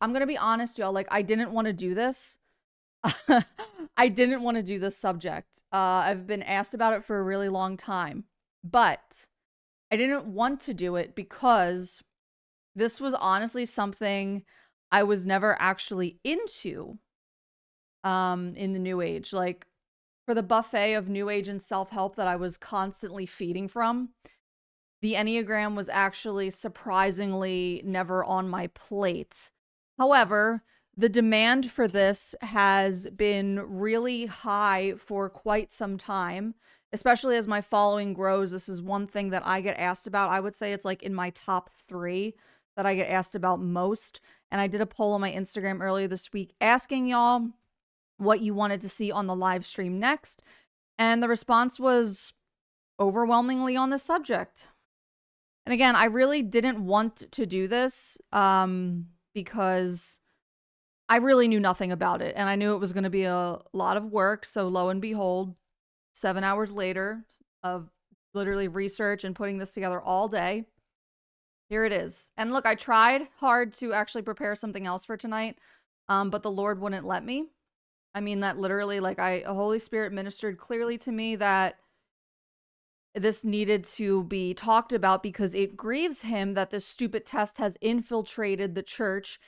I'm going to be honest, y'all. Like, I didn't want to do this. I didn't want to do this subject. Uh, I've been asked about it for a really long time, but I didn't want to do it because this was honestly something I was never actually into um in the new age. Like for the buffet of new age and self-help that I was constantly feeding from, the Enneagram was actually surprisingly never on my plate. However, the demand for this has been really high for quite some time, especially as my following grows. This is one thing that I get asked about. I would say it's like in my top three that I get asked about most. And I did a poll on my Instagram earlier this week asking y'all what you wanted to see on the live stream next. And the response was overwhelmingly on the subject. And again, I really didn't want to do this um, because I really knew nothing about it. And I knew it was going to be a lot of work. So, lo and behold, seven hours later of literally research and putting this together all day, here it is. And look, I tried hard to actually prepare something else for tonight, um, but the Lord wouldn't let me. I mean, that literally, like, I, Holy Spirit ministered clearly to me that this needed to be talked about because it grieves him that this stupid test has infiltrated the church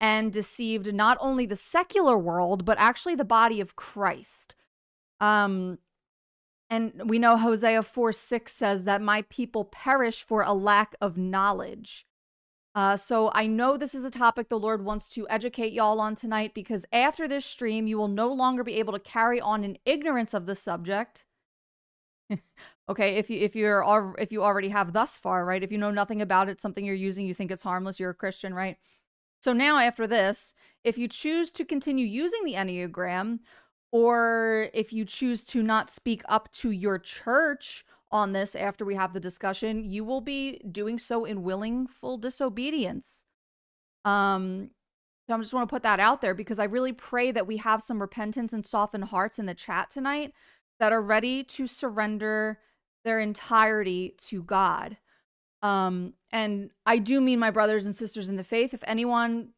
and deceived not only the secular world but actually the body of Christ. Um and we know Hosea 4 6 says that my people perish for a lack of knowledge. Uh, so I know this is a topic the Lord wants to educate y'all on tonight because after this stream, you will no longer be able to carry on in ignorance of the subject. okay, if you if you're if you already have thus far, right? If you know nothing about it, something you're using, you think it's harmless, you're a Christian, right? So now after this, if you choose to continue using the Enneagram, or if you choose to not speak up to your church on this after we have the discussion, you will be doing so in willingful disobedience. Um, so I just want to put that out there because I really pray that we have some repentance and softened hearts in the chat tonight that are ready to surrender their entirety to God. Um, and I do mean my brothers and sisters in the faith. If anyone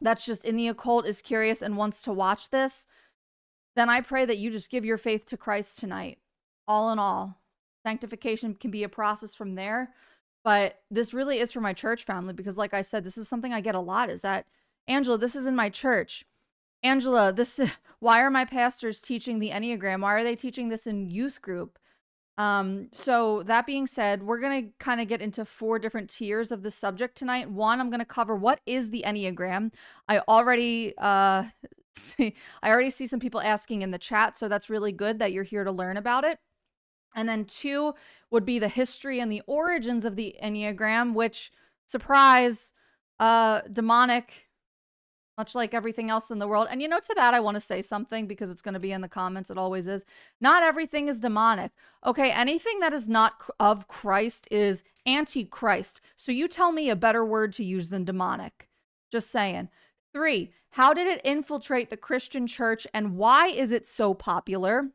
that's just in the occult is curious and wants to watch this, then I pray that you just give your faith to Christ tonight. All in all, sanctification can be a process from there. But this really is for my church family because, like I said, this is something I get a lot is that, Angela, this is in my church. Angela, this why are my pastors teaching the Enneagram? Why are they teaching this in youth group? Um, so that being said, we're going to kind of get into four different tiers of the subject tonight. One, I'm going to cover what is the Enneagram. I already uh see, I already see some people asking in the chat, so that's really good that you're here to learn about it. And then two would be the history and the origins of the Enneagram, which surprise, uh demonic much like everything else in the world. And you know, to that, I want to say something because it's going to be in the comments. It always is. Not everything is demonic. Okay. Anything that is not of Christ is antichrist. So you tell me a better word to use than demonic. Just saying. Three, how did it infiltrate the Christian church and why is it so popular?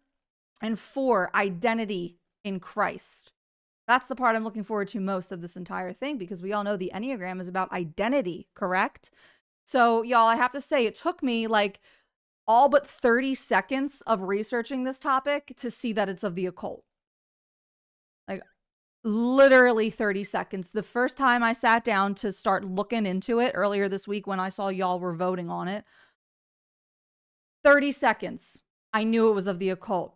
And four, identity in Christ. That's the part I'm looking forward to most of this entire thing because we all know the Enneagram is about identity, correct? So, y'all, I have to say, it took me like all but 30 seconds of researching this topic to see that it's of the occult. Like, literally 30 seconds. The first time I sat down to start looking into it earlier this week when I saw y'all were voting on it, 30 seconds. I knew it was of the occult.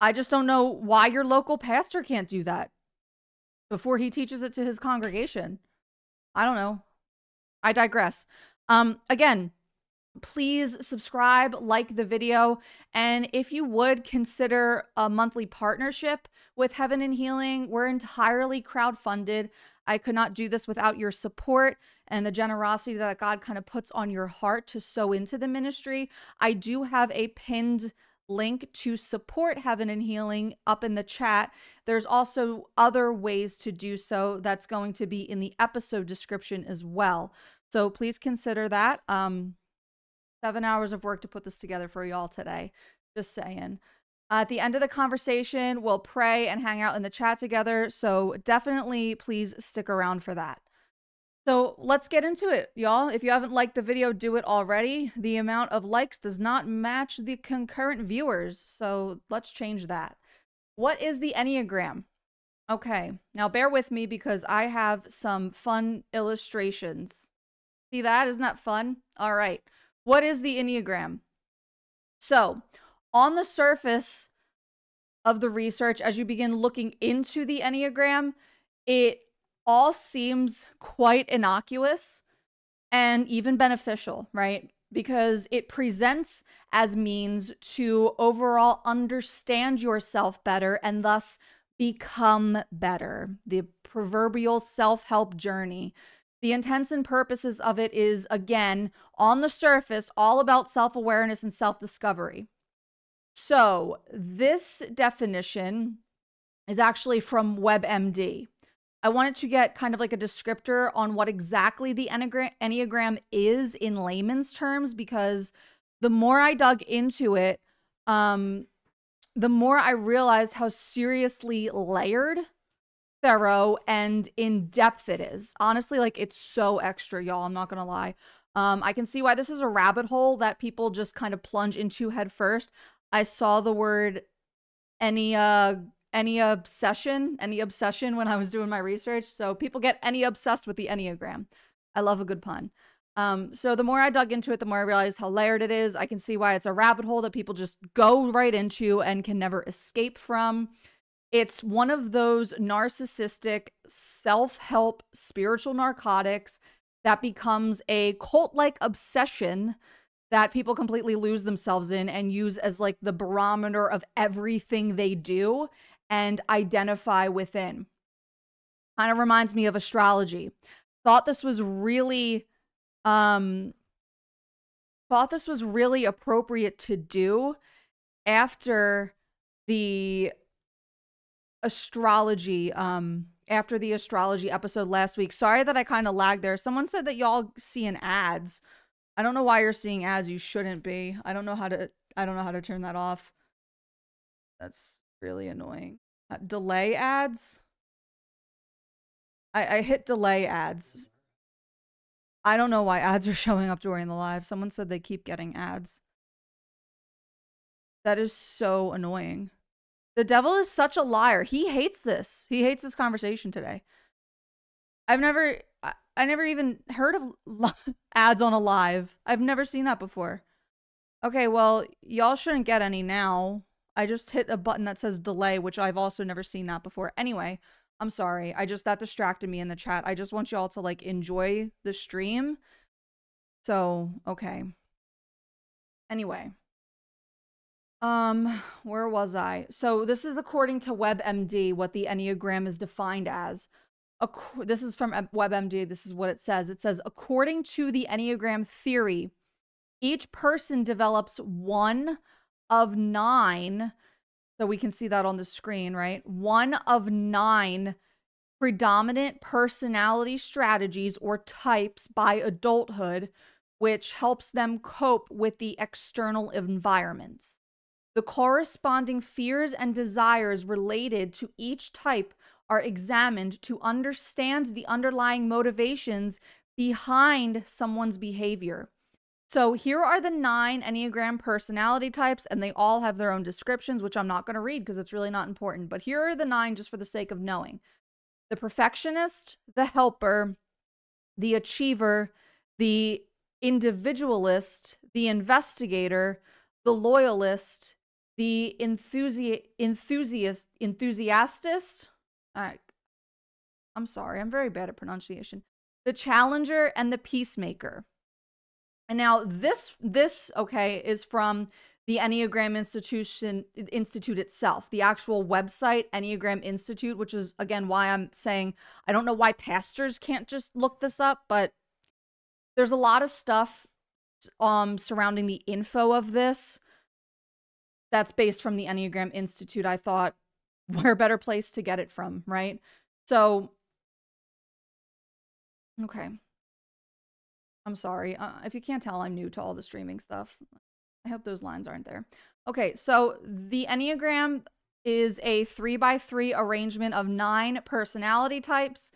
I just don't know why your local pastor can't do that before he teaches it to his congregation. I don't know. I digress. Um, again, please subscribe, like the video, and if you would consider a monthly partnership with Heaven and Healing, we're entirely crowd-funded. I could not do this without your support and the generosity that God kind of puts on your heart to sow into the ministry. I do have a pinned link to support Heaven and Healing up in the chat. There's also other ways to do so that's going to be in the episode description as well. So please consider that. Um, seven hours of work to put this together for y'all today. Just saying. at the end of the conversation, we'll pray and hang out in the chat together. So definitely please stick around for that. So let's get into it, y'all. If you haven't liked the video, do it already. The amount of likes does not match the concurrent viewers. So let's change that. What is the Enneagram? Okay, now bear with me because I have some fun illustrations. See that? Isn't that fun? All right. What is the Enneagram? So, on the surface of the research, as you begin looking into the Enneagram, it all seems quite innocuous and even beneficial, right? Because it presents as means to overall understand yourself better and thus become better. The proverbial self help journey. The intents and purposes of it is, again, on the surface, all about self awareness and self discovery. So, this definition is actually from WebMD. I wanted to get kind of like a descriptor on what exactly the Enneagram is in layman's terms because the more I dug into it, um, the more I realized how seriously layered, thorough, and in depth it is. Honestly, like it's so extra, y'all. I'm not gonna lie. Um, I can see why this is a rabbit hole that people just kind of plunge into head first. I saw the word any uh any obsession, any obsession when I was doing my research. So people get any obsessed with the Enneagram. I love a good pun. Um, so the more I dug into it, the more I realized how layered it is. I can see why it's a rabbit hole that people just go right into and can never escape from. It's one of those narcissistic, self help spiritual narcotics that becomes a cult like obsession that people completely lose themselves in and use as like the barometer of everything they do and identify within. Kind of reminds me of astrology. Thought this was really um thought this was really appropriate to do after the astrology um after the astrology episode last week. Sorry that I kind of lagged there. Someone said that y'all seeing ads. I don't know why you're seeing ads. You shouldn't be. I don't know how to I don't know how to turn that off. That's really annoying. Uh, delay ads? I I hit delay ads. I don't know why ads are showing up during the live. Someone said they keep getting ads. That is so annoying. The devil is such a liar. He hates this. He hates this conversation today. I've never I, I never even heard of ads on a live. I've never seen that before. Okay, well, y'all shouldn't get any now. I just hit a button that says delay, which I've also never seen that before. Anyway, I'm sorry. I just that distracted me in the chat. I just want y'all to like enjoy the stream. So, okay. Anyway. Um, where was I? So, this is according to WebMD what the Enneagram is defined as. Ac- this is from WebMD. This is what it says. It says according to the Enneagram theory, each person develops one of 9 so we can see that on the screen, right? One of nine predominant personality strategies or types by adulthood, which helps them cope with the external environments. The corresponding fears and desires related to each type are examined to understand the underlying motivations behind someone's behavior. So here are the nine Enneagram personality types, and they all have their own descriptions, which I'm not going to read because it's really not important. But here are the nine just for the sake of knowing the perfectionist, the helper, the achiever, the individualist, the investigator, the loyalist, the enthusi- enthusiast, enthusiastist. Right. I'm sorry, I'm very bad at pronunciation. The challenger and the peacemaker. And now this this okay is from the Enneagram Institution Institute itself, the actual website Enneagram Institute, which is again why I'm saying I don't know why pastors can't just look this up, but there's a lot of stuff um surrounding the info of this that's based from the Enneagram Institute. I thought where a better place to get it from, right? So okay. I'm sorry. Uh, if you can't tell, I'm new to all the streaming stuff. I hope those lines aren't there. Okay, so the Enneagram is a three by three arrangement of nine personality types.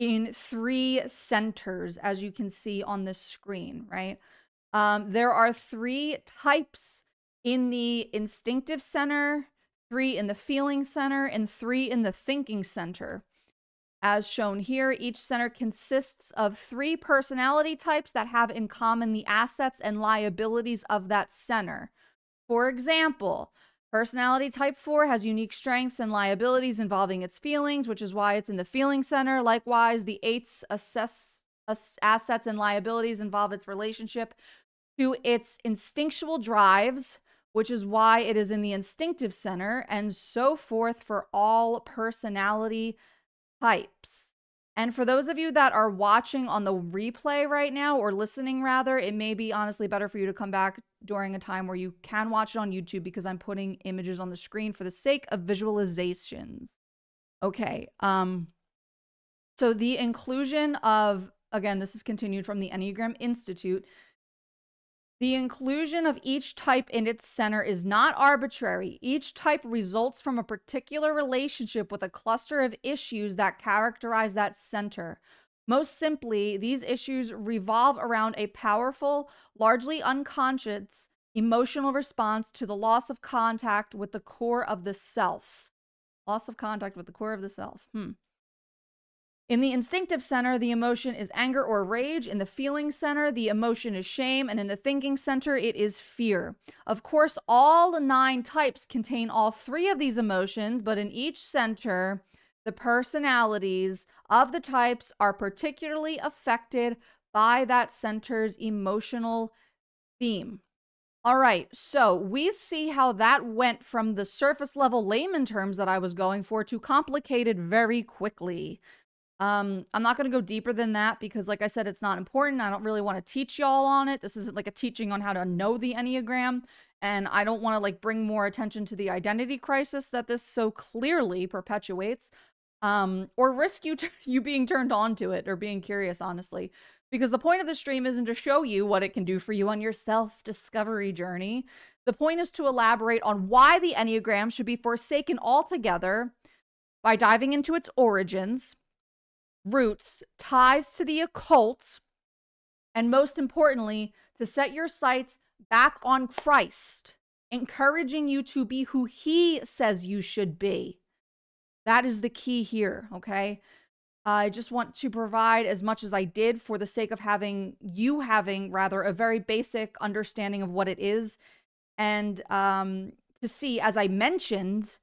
in three centers, as you can see on the screen, right? Um, there are three types in the instinctive center, three in the feeling center, and three in the thinking center. As shown here, each center consists of three personality types that have in common the assets and liabilities of that center. For example, personality type 4 has unique strengths and liabilities involving its feelings, which is why it's in the feeling center. Likewise, the 8's assess, assets and liabilities involve its relationship to its instinctual drives, which is why it is in the instinctive center, and so forth for all personality types. And for those of you that are watching on the replay right now or listening rather, it may be honestly better for you to come back during a time where you can watch it on YouTube because I'm putting images on the screen for the sake of visualizations. Okay. Um so the inclusion of again, this is continued from the Enneagram Institute. The inclusion of each type in its center is not arbitrary. Each type results from a particular relationship with a cluster of issues that characterize that center. Most simply, these issues revolve around a powerful, largely unconscious emotional response to the loss of contact with the core of the self. Loss of contact with the core of the self. Hmm. In the instinctive center, the emotion is anger or rage. In the feeling center, the emotion is shame. And in the thinking center, it is fear. Of course, all nine types contain all three of these emotions, but in each center, the personalities of the types are particularly affected by that center's emotional theme. All right, so we see how that went from the surface level layman terms that I was going for to complicated very quickly. Um, I'm not going to go deeper than that because, like I said, it's not important. I don't really want to teach y'all on it. This isn't like a teaching on how to know the Enneagram. And I don't want to like bring more attention to the identity crisis that this so clearly perpetuates um, or risk you, you being turned on to it or being curious, honestly. Because the point of the stream isn't to show you what it can do for you on your self discovery journey. The point is to elaborate on why the Enneagram should be forsaken altogether by diving into its origins roots, ties to the occult, and most importantly, to set your sights back on Christ, encouraging you to be who He says you should be. That is the key here, okay? I just want to provide as much as I did for the sake of having you having rather a very basic understanding of what it is and um, to see, as I mentioned,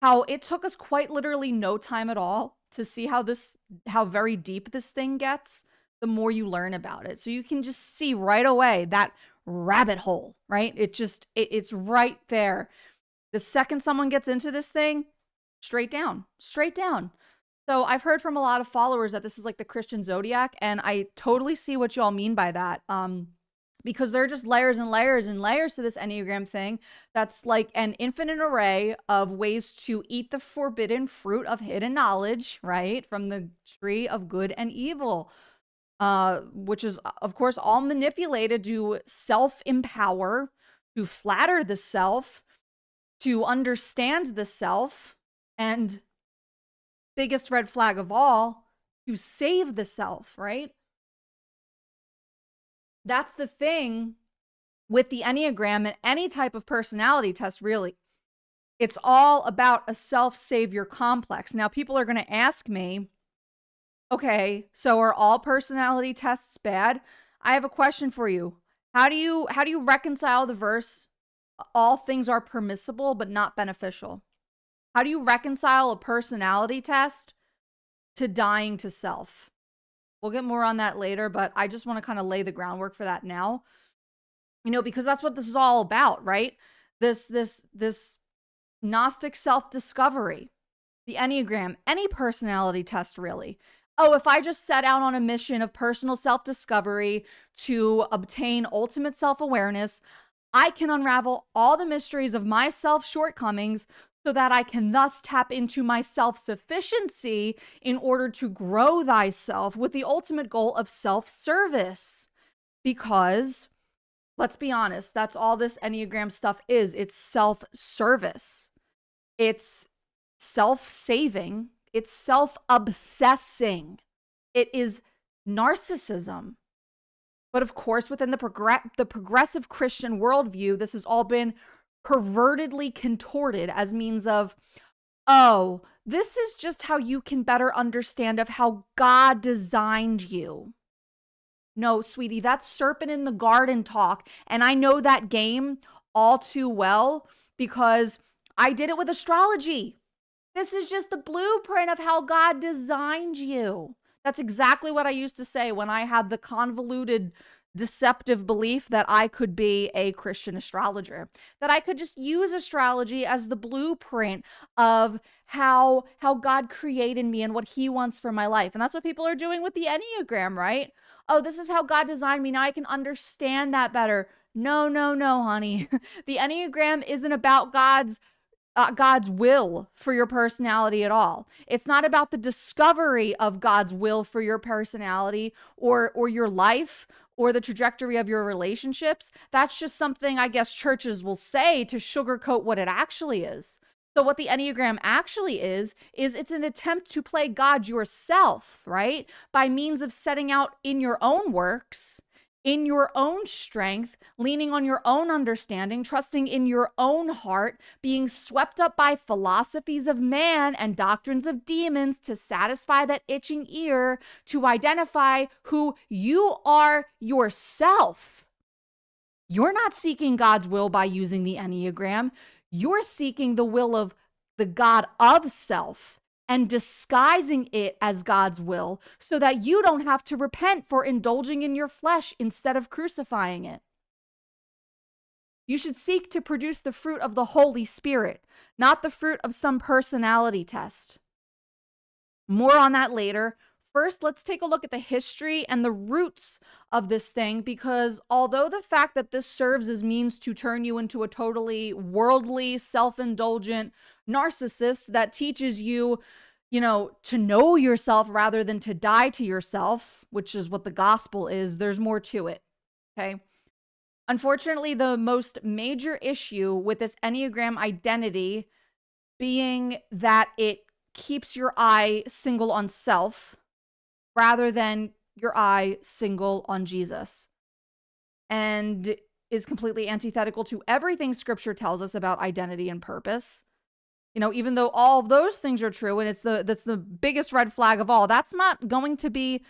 how it took us quite literally no time at all to see how this how very deep this thing gets the more you learn about it. So you can just see right away that rabbit hole right? It just it, it's right there. The second someone gets into this thing straight down straight down. So i've heard from a lot of followers that this is like the christian zodiac and i totally see what y'all mean by that. Um because there are just layers and layers and layers to this Enneagram thing that's like an infinite array of ways to eat the forbidden fruit of hidden knowledge, right? From the tree of good and evil. Uh, which is, of course, all manipulated to self empower, to flatter the self, to understand the self, and biggest red flag of all, to save the self, right? That's the thing with the Enneagram and any type of personality test, really. It's all about a self savior complex. Now, people are going to ask me, okay, so are all personality tests bad? I have a question for you. How do you how do you reconcile the verse all things are permissible but not beneficial? How do you reconcile a personality test to dying to self? We'll get more on that later, but I just want to kind of lay the groundwork for that now. You know, because that's what this is all about, right? This this this gnostic self-discovery, the Enneagram, any personality test really. Oh, if I just set out on a mission of personal self-discovery to obtain ultimate self-awareness, I can unravel all the mysteries of my self shortcomings so that I can thus tap into my self sufficiency in order to grow thyself with the ultimate goal of self service. Because, let's be honest, that's all this Enneagram stuff is it's self service, it's self saving, it's self obsessing. it is narcissism. But of course, within the, progr- the progressive Christian worldview, this has all been pervertedly contorted as means of, oh, this is just how you can better understand of how God designed you. No, sweetie, that's serpent in the garden talk. And I know that game all too well because I did it with astrology. This is just the blueprint of how God designed you. That's exactly what I used to say when I had the convoluted, deceptive belief that I could be a Christian astrologer, that I could just use astrology as the blueprint of how how God created me and what he wants for my life. And that's what people are doing with the Enneagram, right? Oh, this is how God designed me. Now I can understand that better. No, no, no, honey. the Enneagram isn't about God's uh, God's will for your personality at all. It's not about the discovery of God's will for your personality or or your life or the trajectory of your relationships. That's just something I guess churches will say to sugarcoat what it actually is. So what the Enneagram actually is is it's an attempt to play God yourself, right? By means of setting out in your own works in your own strength, leaning on your own understanding, trusting in your own heart, being swept up by philosophies of man and doctrines of demons to satisfy that itching ear, to identify who you are yourself. You're not seeking God's will by using the Enneagram. You're seeking the will of the God of self and disguising it as God's will so that you don't have to repent for indulging in your flesh instead of crucifying it. You should seek to produce the fruit of the Holy Spirit, not the fruit of some personality test. More on that later. First, let's take a look at the history and the roots of this thing because although the fact that this serves as means to turn you into a totally worldly, self indulgent, narcissist that teaches you, you know, to know yourself rather than to die to yourself, which is what the gospel is. There's more to it. Okay. Unfortunately, the most major issue with this Enneagram identity being that it keeps your eye single on self rather than your eye single on Jesus. And is completely antithetical to everything scripture tells us about identity and purpose you know even though all of those things are true and it's the that's the biggest red flag of all that's not going to be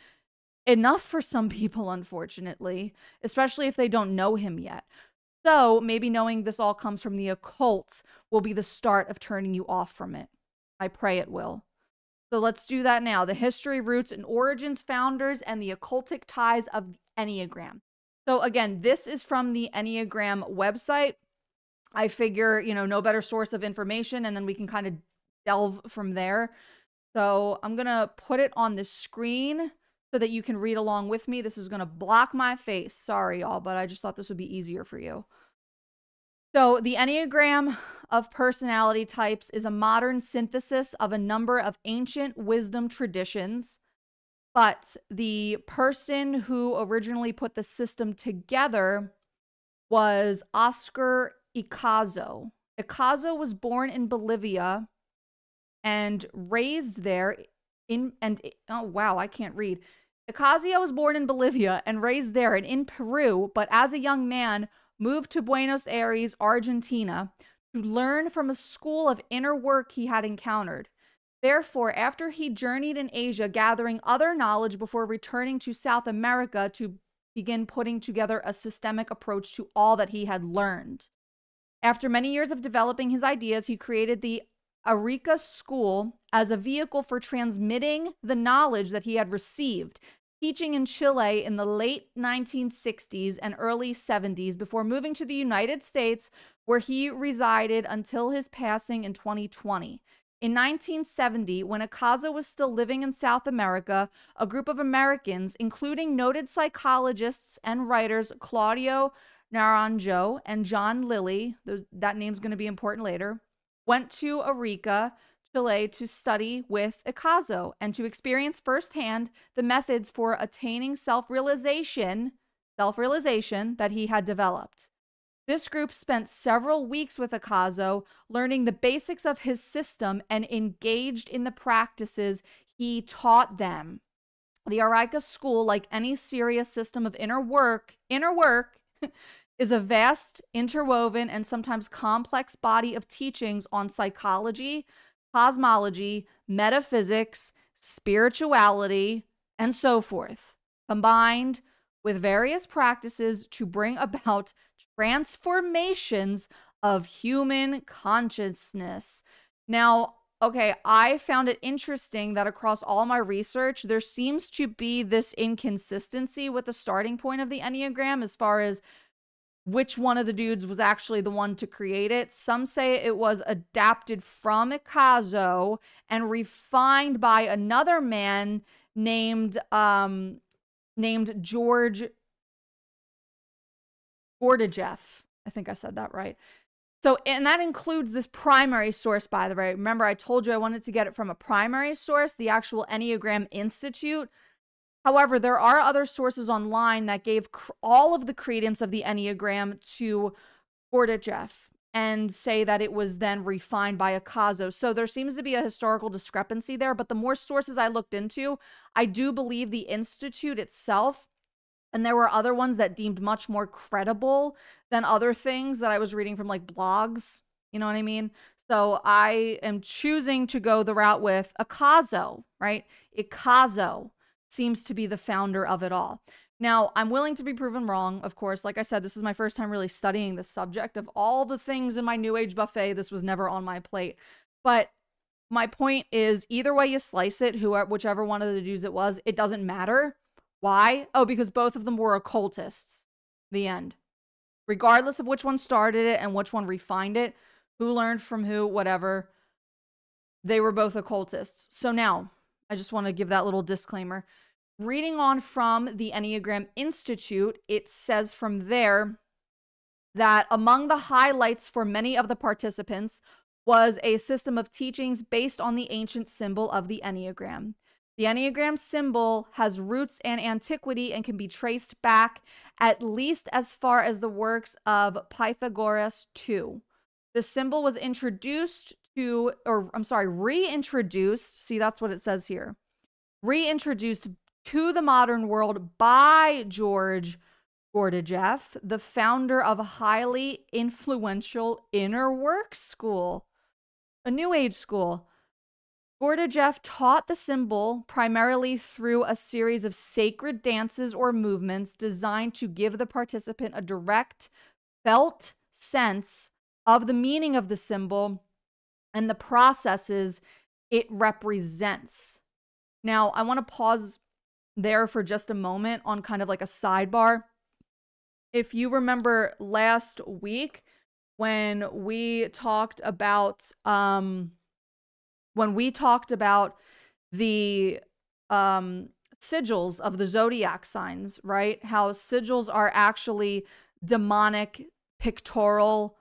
enough for some people unfortunately especially if they don't know him yet. So maybe knowing this all comes from the occult will be the start of turning you off from it. I pray it will. So let's do that now. The history roots and origins founders and the occultic ties of enneagram. So again this is from the enneagram website I figure, you know, no better source of information, and then we can kind of delve from there. So I'm going to put it on the screen so that you can read along with me. This is going to block my face. Sorry, y'all, but I just thought this would be easier for you. So, the Enneagram of personality types is a modern synthesis of a number of ancient wisdom traditions. But the person who originally put the system together was Oscar Ichazo. Ichazo was born in Bolivia and raised there in and oh wow, I can't read. Ichazo was born in Bolivia and raised there and in Peru, but as a young man moved to Buenos Aires, Argentina, to learn from a school of inner work he had encountered. Therefore, after he journeyed in Asia gathering other knowledge before returning to South America to begin putting together a systemic approach to all that he had learned. After many years of developing his ideas, he created the Arica School as a vehicle for transmitting the knowledge that he had received, teaching in Chile in the late 1960s and early 70s before moving to the United States, where he resided until his passing in 2020. In 1970, when Ichazo was still living in South America, a group of Americans, including noted psychologists and writers Claudio Naranjo and John Lilly, those, that name's going to be important later, went to Arica, Chile to study with Ichazo and to experience firsthand the methods for attaining self realization, self realization that he had developed. This group spent several weeks with Ichazo, learning the basics of his system and engaged in the practices he taught them. The Arica school, like any serious system of inner work, inner work is a vast, interwoven, and sometimes complex body of teachings on psychology, cosmology, metaphysics, spirituality, and so forth, combined with various practices to bring about transformations of human consciousness. Now, okay, I found it interesting that across all my research, there seems to be this inconsistency with the starting point of the Enneagram as far as which one of the dudes was actually the one to create it. Some say it was adapted from Ichazo and refined by another man named um named George Gurdjieff. I think I said that right. So, and that includes this primary source, by the way. Remember, I told you I wanted to get it from a primary source, the actual Enneagram Institute. However, there are other sources online that gave cr- all of the credence of the Enneagram to Gurdjieff and say that it was then refined by Ichazo. So there seems to be a historical discrepancy there. But the more sources I looked into, I do believe the Institute itself and there were other ones that deemed much more credible than other things that I was reading from like blogs. You know what I mean? So I am choosing to go the route with Ichazo, right? Ichazo seems to be the founder of it all. Now, I'm willing to be proven wrong, of course. Like I said, this is my first time really studying the subject of all the things in my New Age buffet. This was never on my plate. But my point is either way you slice it, whoever whichever one of the dudes it was, it doesn't matter why? Oh, because both of them were occultists. The end. Regardless of which one started it and which one refined it, who learned from who, whatever, they were both occultists. So now, I just want to give that little disclaimer. Reading on from the Enneagram Institute, it says from there that among the highlights for many of the participants was a system of teachings based on the ancient symbol of the Enneagram. The Enneagram symbol has roots and antiquity and can be traced back at least as far as the works of Pythagoras II. The symbol was introduced to, or I'm sorry, reintroduced. See, that's what it says here. Reintroduced to the modern world by George Gurdjieff, the founder of a highly influential inner work school, a new age school. Gurdjieff taught the symbol primarily through a series of sacred dances or movements designed to give the participant a direct, felt sense of the meaning of the symbol and the processes it represents. Now, I want to pause there for just a moment on kind of like a sidebar. If you remember last week when we talked about um when we talked about the um, sigils of the zodiac signs, right? How sigils are actually demonic pictorial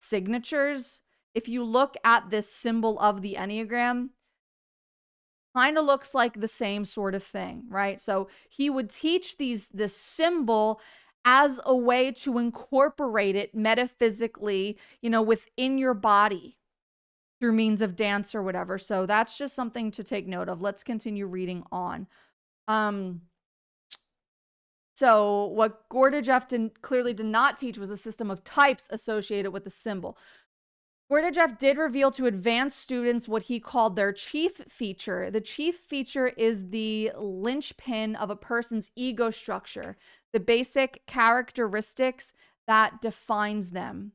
signatures. If you look at this symbol of the Enneagram, kind of looks like the same sort of thing, right? So he would teach these this symbol as a way to incorporate it metaphysically, you know, within your body, through means of dance or whatever. So that's just something to take note of. Let's continue reading on. Um, so what Gurdjieff did, clearly did not teach was a system of types associated with the symbol. Gurdjieff did reveal to advanced students what he called their chief feature. The chief feature is the linchpin of a person's ego structure, the basic characteristics that defines them.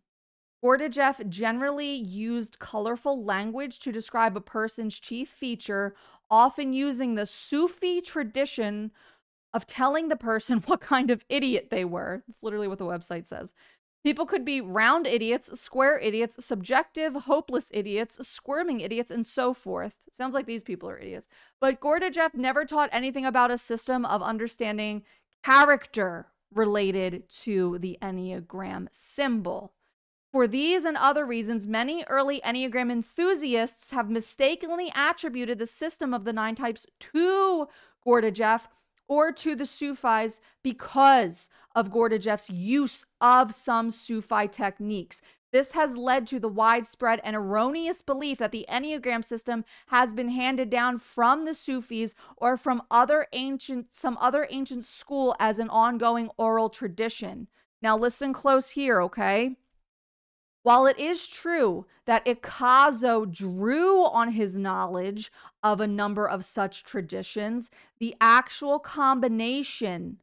Gurdjieff generally used colorful language to describe a person's chief feature, often using the Sufi tradition of telling the person what kind of idiot they were. That's literally what the website says. People could be round idiots, square idiots, subjective, hopeless idiots, squirming idiots, and so forth. sounds like these people are idiots. But Gurdjieff never taught anything about a system of understanding character related to the Enneagram symbol. For these and other reasons, many early Enneagram enthusiasts have mistakenly attributed the system of the nine types to Gurdjieff or to the Sufis because of Gurdjieff's use of some Sufi techniques. This has led to the widespread and erroneous belief that the Enneagram system has been handed down from the Sufis or from other ancient some other ancient school as an ongoing oral tradition. Now listen close here, okay? While it is true that Ichazo drew on his knowledge of a number of such traditions, the actual combination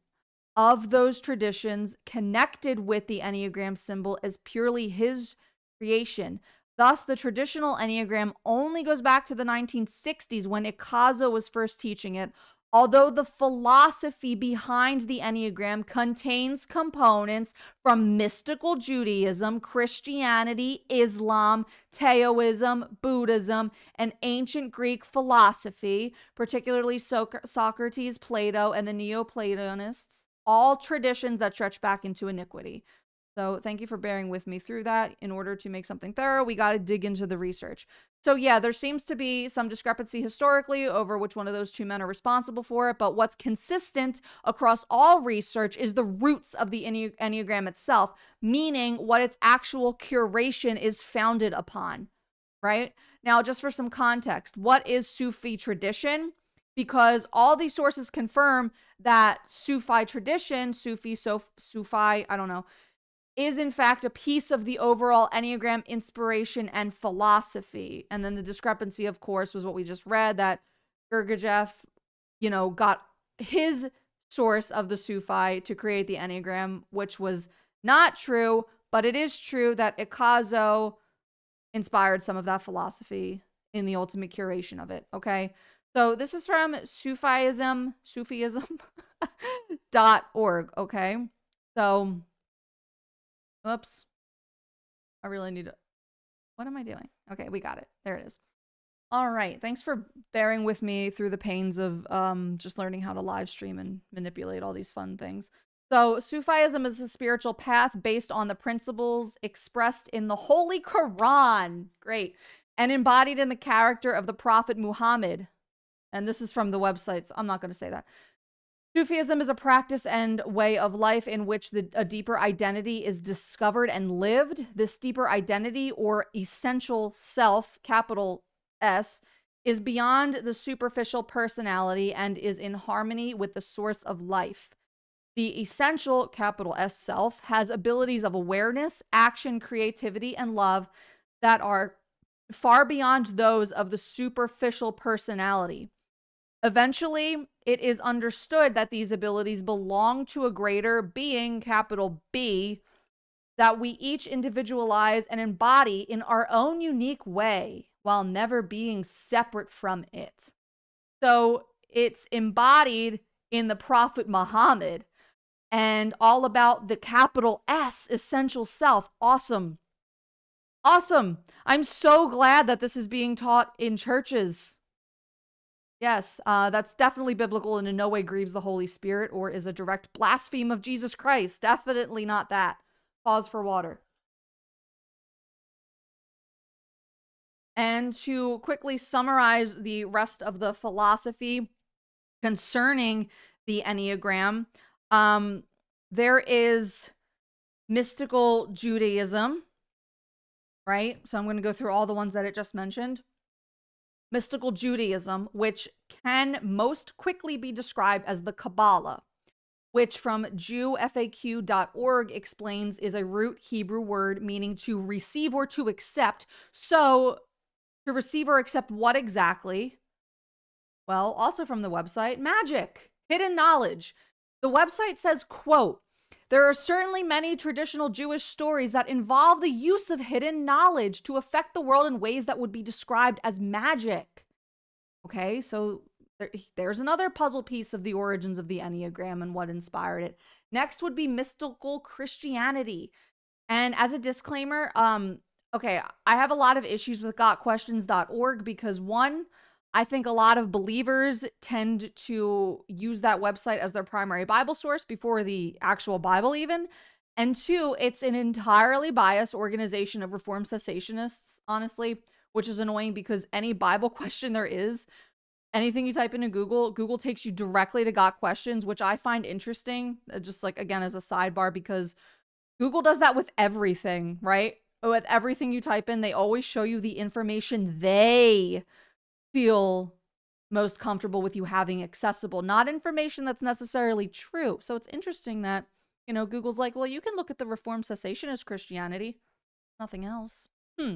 of those traditions connected with the Enneagram symbol is purely his creation. Thus, the traditional Enneagram only goes back to the 1960s when Ichazo was first teaching it, although the philosophy behind the Enneagram contains components from mystical Judaism, Christianity, Islam, Taoism, Buddhism, and ancient Greek philosophy, particularly Socrates, Plato, and the Neoplatonists all traditions that stretch back into iniquity. So thank you for bearing with me through that. In order to make something thorough, we got to dig into the research. So yeah, there seems to be some discrepancy historically over which one of those two men are responsible for it, but what's consistent across all research is the roots of the Enne- Enneagram itself, meaning what its actual curation is founded upon, right? Now, just for some context, what is Sufi tradition? because all these sources confirm that Sufi tradition, Sufi, so Sufi, I don't know, is in fact a piece of the overall Enneagram inspiration and philosophy. And then the discrepancy, of course, was what we just read that Gurdjieff, you know, got his source of the Sufi to create the Enneagram, which was not true, but it is true that Ichazo inspired some of that philosophy in the ultimate curation of it. Okay. So this is from Sufism, Sufism dot org. Okay. So, oops. I really need to. What am I doing? Okay, we got it. There it is. All right. Thanks for bearing with me through the pains of um, just learning how to live stream and manipulate all these fun things. So, Sufism is a spiritual path based on the principles expressed in the Holy Quran. Great. And embodied in the character of the Prophet Muhammad, and this is from the website, so I'm not going to say that. Sufism is a practice and way of life in which the, a deeper identity is discovered and lived. This deeper identity or essential self, capital S, is beyond the superficial personality and is in harmony with the source of life. The essential, capital S self, has abilities of awareness, action, creativity, and love that are far beyond those of the superficial personality. Eventually, it is understood that these abilities belong to a greater being, capital B, that we each individualize and embody in our own unique way while never being separate from it. So it's embodied in the Prophet Muhammad and all about the capital S essential self. Awesome. Awesome. I'm so glad that this is being taught in churches. Yes, uh, that's definitely biblical and in no way grieves the Holy Spirit or is a direct blaspheme of Jesus Christ. Definitely not that. Pause for water. And to quickly summarize the rest of the philosophy concerning the Enneagram, um, there is mystical Judaism, right? So I'm going to go through all the ones that it just mentioned mystical Judaism, which can most quickly be described as the Kabbalah, which from JewFAQ.org explains is a root Hebrew word meaning to receive or to accept. So, to receive or accept what exactly? Well, also from the website, magic, hidden knowledge. The website says, quote, there are certainly many traditional Jewish stories that involve the use of hidden knowledge to affect the world in ways that would be described as magic. Okay, so there, there's another puzzle piece of the origins of the Enneagram and what inspired it. Next would be mystical Christianity. And as a disclaimer, um, okay, I have a lot of issues with gotquestions.org because one, I think a lot of believers tend to use that website as their primary Bible source before the actual Bible, even. And two, it's an entirely biased organization of reform cessationists, honestly, which is annoying because any Bible question there is, anything you type into Google, Google takes you directly to Got Questions, which I find interesting, uh, just like again as a sidebar, because Google does that with everything, right? with everything you type in, they always show you the information they feel most comfortable with you having accessible, not information that's necessarily true. So it's interesting that, you know, Google's like, well, you can look at the Reformed cessationist Christianity, nothing else. Hmm.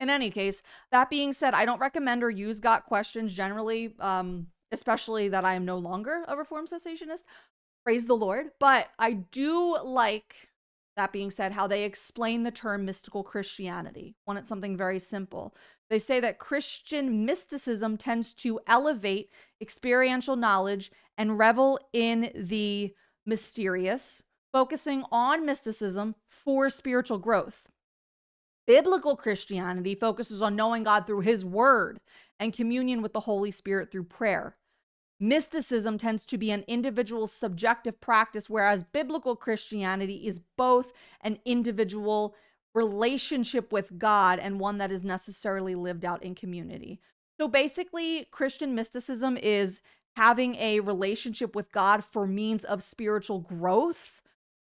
In any case, that being said, I don't recommend or use Got Questions generally, um, especially that I am no longer a Reformed cessationist. Praise the Lord. But I do like, that being said, how they explain the term mystical Christianity when it's something very simple. They say that Christian mysticism tends to elevate experiential knowledge and revel in the mysterious, focusing on mysticism for spiritual growth. Biblical Christianity focuses on knowing God through His Word and communion with the Holy Spirit through prayer. Mysticism tends to be an individual subjective practice, whereas biblical Christianity is both an individual relationship with God and one that is necessarily lived out in community. So basically, Christian mysticism is having a relationship with God for means of spiritual growth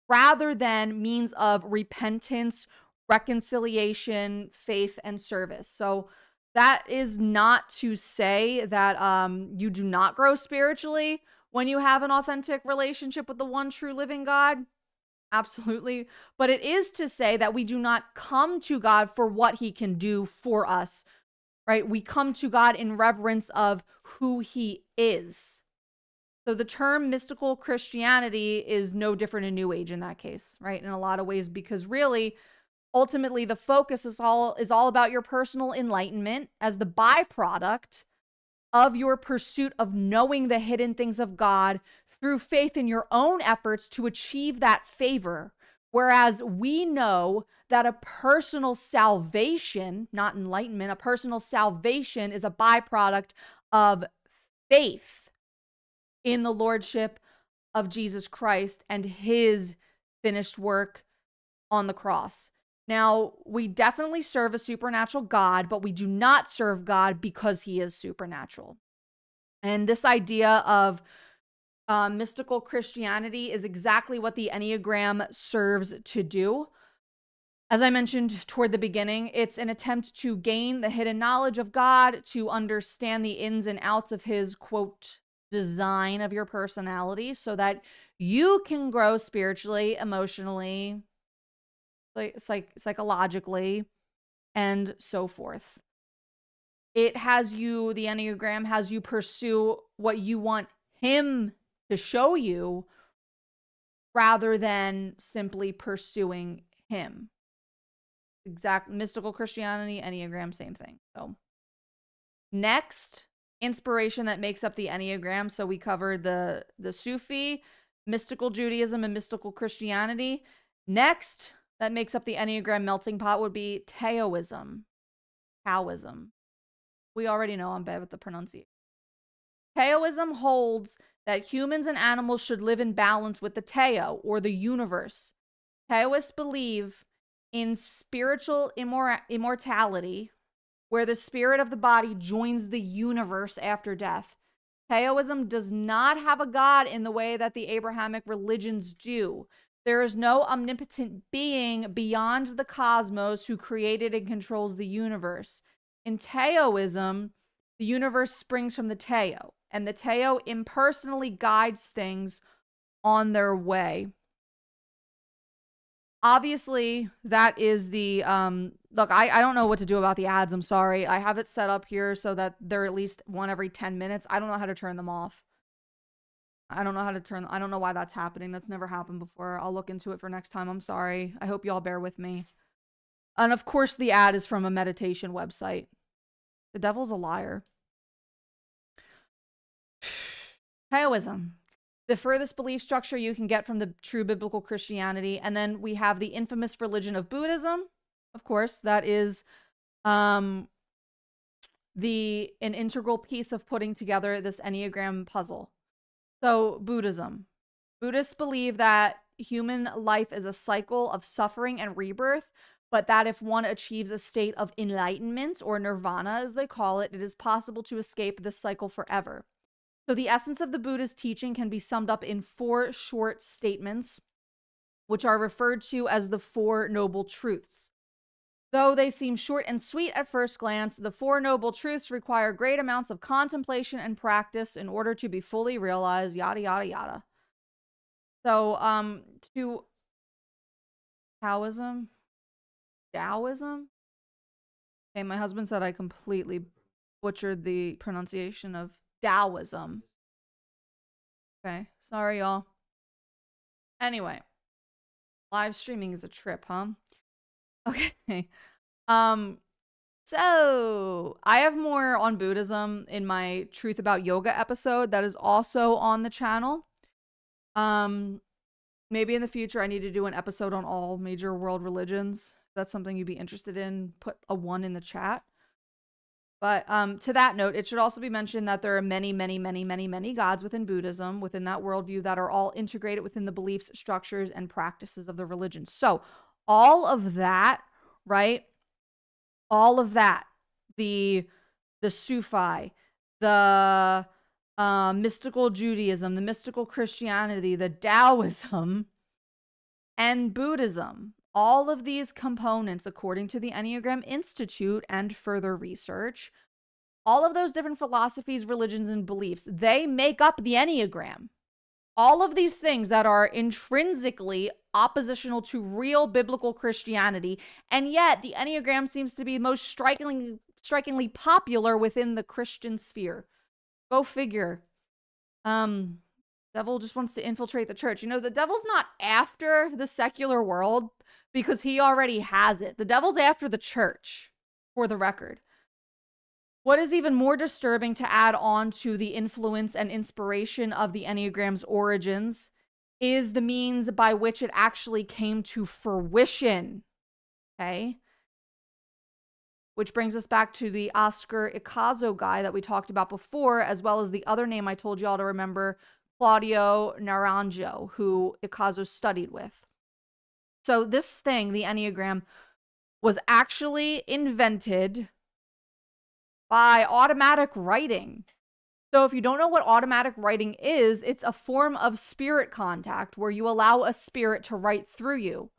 rather than means of repentance, reconciliation, faith, and service. So that is not to say that um, you do not grow spiritually when you have an authentic relationship with the one true living God. Absolutely. But it is to say that we do not come to God for what he can do for us, right? We come to God in reverence of who he is. So the term mystical Christianity is no different in New Age in that case, right? In a lot of ways, because really, ultimately, the focus is all is all about your personal enlightenment as the byproduct of your pursuit of knowing the hidden things of God through faith in your own efforts to achieve that favor. Whereas we know that a personal salvation, not enlightenment, a personal salvation is a byproduct of faith in the Lordship of Jesus Christ and his finished work on the cross. Now, we definitely serve a supernatural God, but we do not serve God because he is supernatural. And this idea of uh, mystical Christianity is exactly what the Enneagram serves to do. As I mentioned toward the beginning, it's an attempt to gain the hidden knowledge of God, to understand the ins and outs of his quote design of your personality so that you can grow spiritually, emotionally, psych- psychologically, and so forth. It has you, the Enneagram has you pursue what you want him to show you rather than simply pursuing him. Exact mystical Christianity, Enneagram, same thing. So, next inspiration that makes up the Enneagram. So we covered the the Sufi, mystical Judaism, and mystical Christianity. Next, that makes up the Enneagram melting pot would be Taoism. Taoism. We already know I'm bad with the pronunciation. Taoism holds that humans and animals should live in balance with the Tao or the universe. Taoists believe in spiritual immor- immortality, where the spirit of the body joins the universe after death. Taoism does not have a God in the way that the Abrahamic religions do. There is no omnipotent being beyond the cosmos who created and controls the universe. In Taoism, the universe springs from the Tao and the Teo impersonally guides things on their way. Obviously, that is the um look, I, I don't know what to do about the ads. I'm sorry. I have it set up here so that they're at least one every 10 minutes. I don't know how to turn them off. I don't know how to turn I don't know why that's happening. That's never happened before. I'll look into it for next time. I'm sorry. I hope y'all bear with me. And of course the ad is from a meditation website. The devil's a liar. Taoism, the furthest belief structure you can get from the true biblical Christianity. And then we have the infamous religion of Buddhism. Of course, that is um, the an integral piece of putting together this Enneagram puzzle. So, Buddhism. Buddhists believe that human life is a cycle of suffering and rebirth, but that if one achieves a state of enlightenment or nirvana, as they call it, it is possible to escape this cycle forever. So, the essence of the Buddha's teaching can be summed up in four short statements, which are referred to as the Four Noble Truths. Though they seem short and sweet at first glance, the Four Noble Truths require great amounts of contemplation and practice in order to be fully realized, yada, yada, yada. So, um, to Taoism, Taoism. Okay, my husband said I completely butchered the pronunciation of Taoism. Okay, sorry, y'all. Anyway, live streaming is a trip, huh? Okay. Um so I have more on Buddhism in my Truth About Yoga episode that is also on the channel. Um maybe in the future I need to do an episode on all major world religions. If that's something you'd be interested in, put a one in the chat. But um, to that note, it should also be mentioned that there are many, many, many, many, many gods within Buddhism, within that worldview, that are all integrated within the beliefs, structures, and practices of the religion. So, all of that right? All of that, the the Sufi, the uh, mystical Judaism, the mystical Christianity, the Taoism, and Buddhism. All of these components, according to the Enneagram Institute and further research, all of those different philosophies, religions, and beliefs, they make up the Enneagram all of these things that are intrinsically oppositional to real biblical Christianity, and yet the Enneagram seems to be most strikingly strikingly popular within the Christian sphere. Go figure. Um devil just wants to infiltrate the church. You know, the devil's not after the secular world because he already has it. The devil's after the church, for the record. What is even more disturbing to add on to the influence and inspiration of the Enneagram's origins is the means by which it actually came to fruition. Okay. Which brings us back to the Oscar Ichazo guy that we talked about before, as well as the other name I told y'all to remember, Claudio Naranjo, who Ichazo studied with. So, this thing, the Enneagram, was actually invented by automatic writing. So, if you don't know what automatic writing is, it's a form of spirit contact where you allow a spirit to write through you,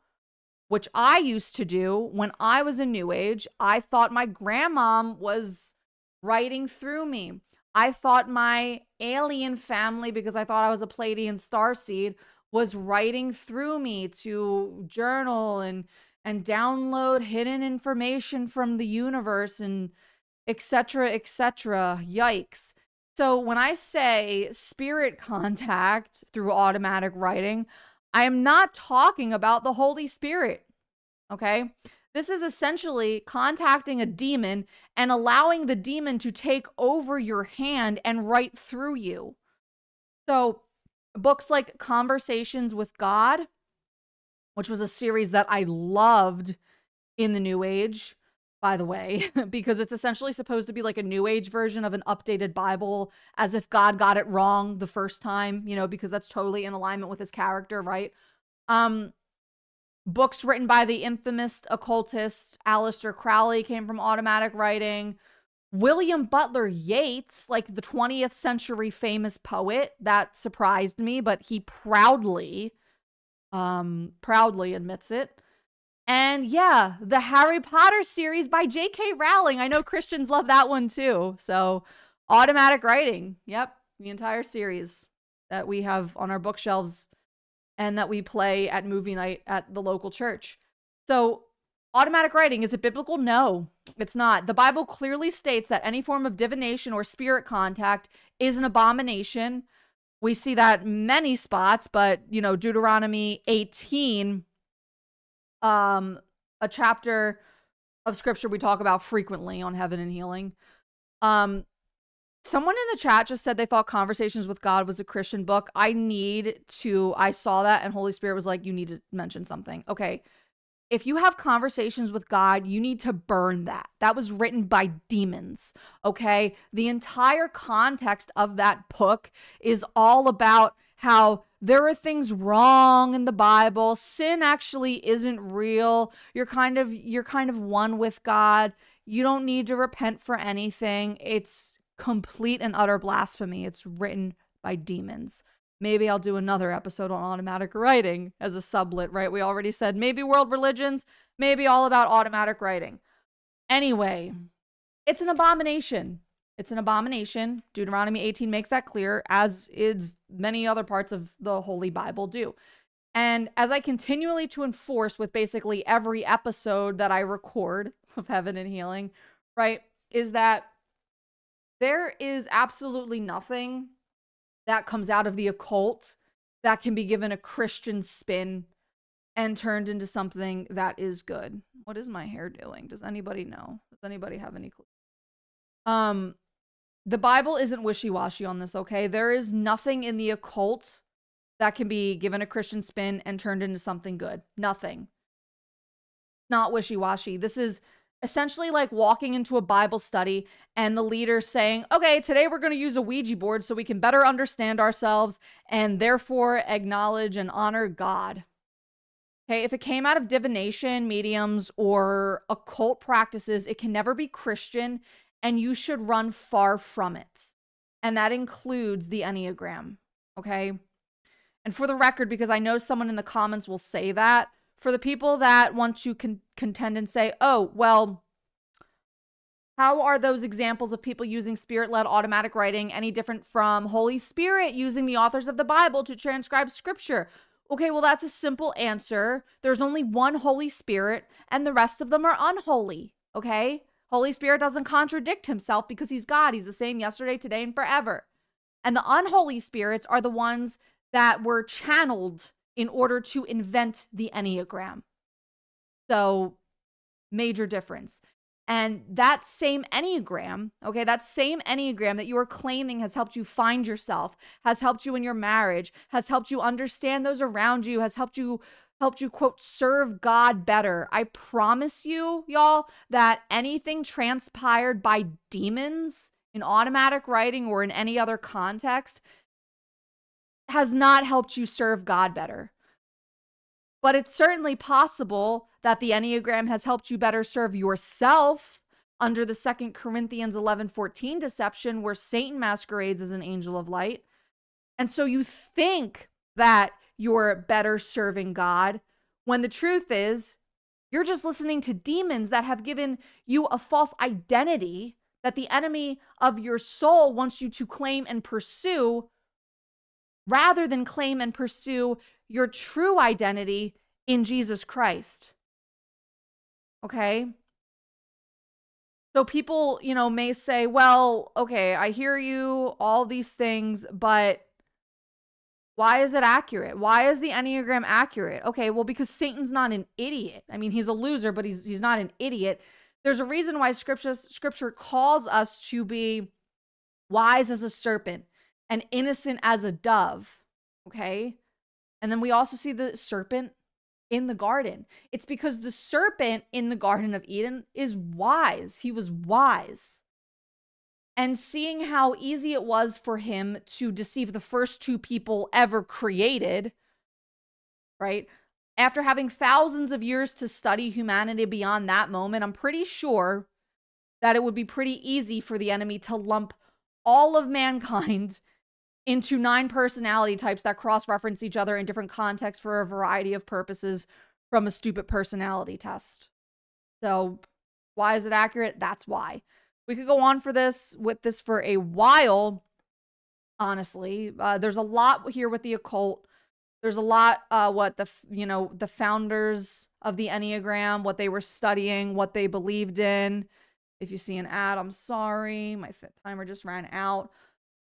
which I used to do when I was in New Age. I thought my grandmom was writing through me. I thought my alien family, because I thought I was a Pleiadian starseed, was writing through me to journal and and download hidden information from the universe and etc., etc. Yikes. So when I say spirit contact through automatic writing, I am not talking about the Holy Spirit. Okay? This is essentially contacting a demon and allowing the demon to take over your hand and write through you. So, books like Conversations with God, which was a series that I loved in the New Age, by the way, because it's essentially supposed to be like a new age version of an updated Bible, as if God got it wrong the first time, you know, because that's totally in alignment with his character, right? Um, books written by the infamous occultist Aleister Crowley came from automatic writing. William Butler Yeats, like the 20th century famous poet, that surprised me, but he proudly, um, proudly admits it. And yeah, the Harry Potter series by J.K. Rowling. I know Christians love that one too. So, automatic writing. Yep, the entire series that we have on our bookshelves and that we play at movie night at the local church. So, automatic writing is it biblical? No, it's not. The Bible clearly states that any form of divination or spirit contact is an abomination. We see that many spots, but you know, Deuteronomy 18 um a chapter of scripture we talk about frequently on heaven and healing. Um someone in the chat just said they thought Conversations with God was a Christian book. I need to I saw that and Holy Spirit was like you need to mention something. Okay. If you have conversations with God, you need to burn that. That was written by demons. Okay? The entire context of that book is all about how there are things wrong in the Bible. Sin actually isn't real. You're kind of you're kind of one with God. You don't need to repent for anything. It's complete and utter blasphemy. It's written by demons. Maybe I'll do another episode on automatic writing as a sublet, right? We already said maybe world religions, maybe all about automatic writing. Anyway, it's an abomination. It's an abomination. Deuteronomy 18 makes that clear, as is many other parts of the Holy Bible do. And as I continually to enforce with basically every episode that I record of Heaven and Healing, right, is that there is absolutely nothing that comes out of the occult that can be given a Christian spin and turned into something that is good. What is my hair doing? Does anybody know? Does anybody have any clue? Um the Bible isn't wishy-washy on this, okay? There is nothing in the occult that can be given a Christian spin and turned into something good. Nothing. Not wishy-washy. This is essentially like walking into a Bible study and the leader saying, okay, today we're going to use a Ouija board so we can better understand ourselves and therefore acknowledge and honor God. Okay, if it came out of divination, mediums, or occult practices, it can never be Christian and you should run far from it. And that includes the Enneagram. Okay. And for the record, because I know someone in the comments will say that, for the people that want to con- contend and say, oh, well, how are those examples of people using spirit led automatic writing any different from Holy Spirit using the authors of the Bible to transcribe scripture? Okay, well, that's a simple answer. There's only one Holy Spirit, and the rest of them are unholy. Okay? Holy Spirit doesn't contradict himself because he's God. He's the same yesterday, today, and forever. And the unholy spirits are the ones that were channeled in order to invent the Enneagram. So, major difference. And that same Enneagram, okay, that same Enneagram that you are claiming has helped you find yourself, has helped you in your marriage, has helped you understand those around you, has helped you helped you quote serve God better. I promise you, y'all, that anything transpired by demons in automatic writing or in any other context has not helped you serve God better. But it's certainly possible that the Enneagram has helped you better serve yourself under the Second Corinthians 11 14 deception, where Satan masquerades as an angel of light. And so you think that you're better serving God when the truth is you're just listening to demons that have given you a false identity that the enemy of your soul wants you to claim and pursue rather than claim and pursue your true identity in Jesus Christ. Okay? So people, you know, may say, well, okay, I hear you, all these things, but why is it accurate? Why is the Enneagram accurate? Okay, well, because Satan's not an idiot. I mean, he's a loser, but he's he's not an idiot. There's a reason why scripture scripture calls us to be wise as a serpent and innocent as a dove. Okay. And then we also see the serpent in the garden. It's because the serpent in the Garden of Eden is wise. He was wise. And seeing how easy it was for him to deceive the first two people ever created, right? After having thousands of years to study humanity beyond that moment, I'm pretty sure that it would be pretty easy for the enemy to lump all of mankind into nine personality types that cross reference each other in different contexts for a variety of purposes from a stupid personality test. So, why is it accurate? That's why. We could go on for this with this for a while. Honestly, uh, there's a lot here with the occult. There's a lot uh, what the you know the founders of the Enneagram, what they were studying, what they believed in. If you see an ad, I'm sorry, my timer just ran out.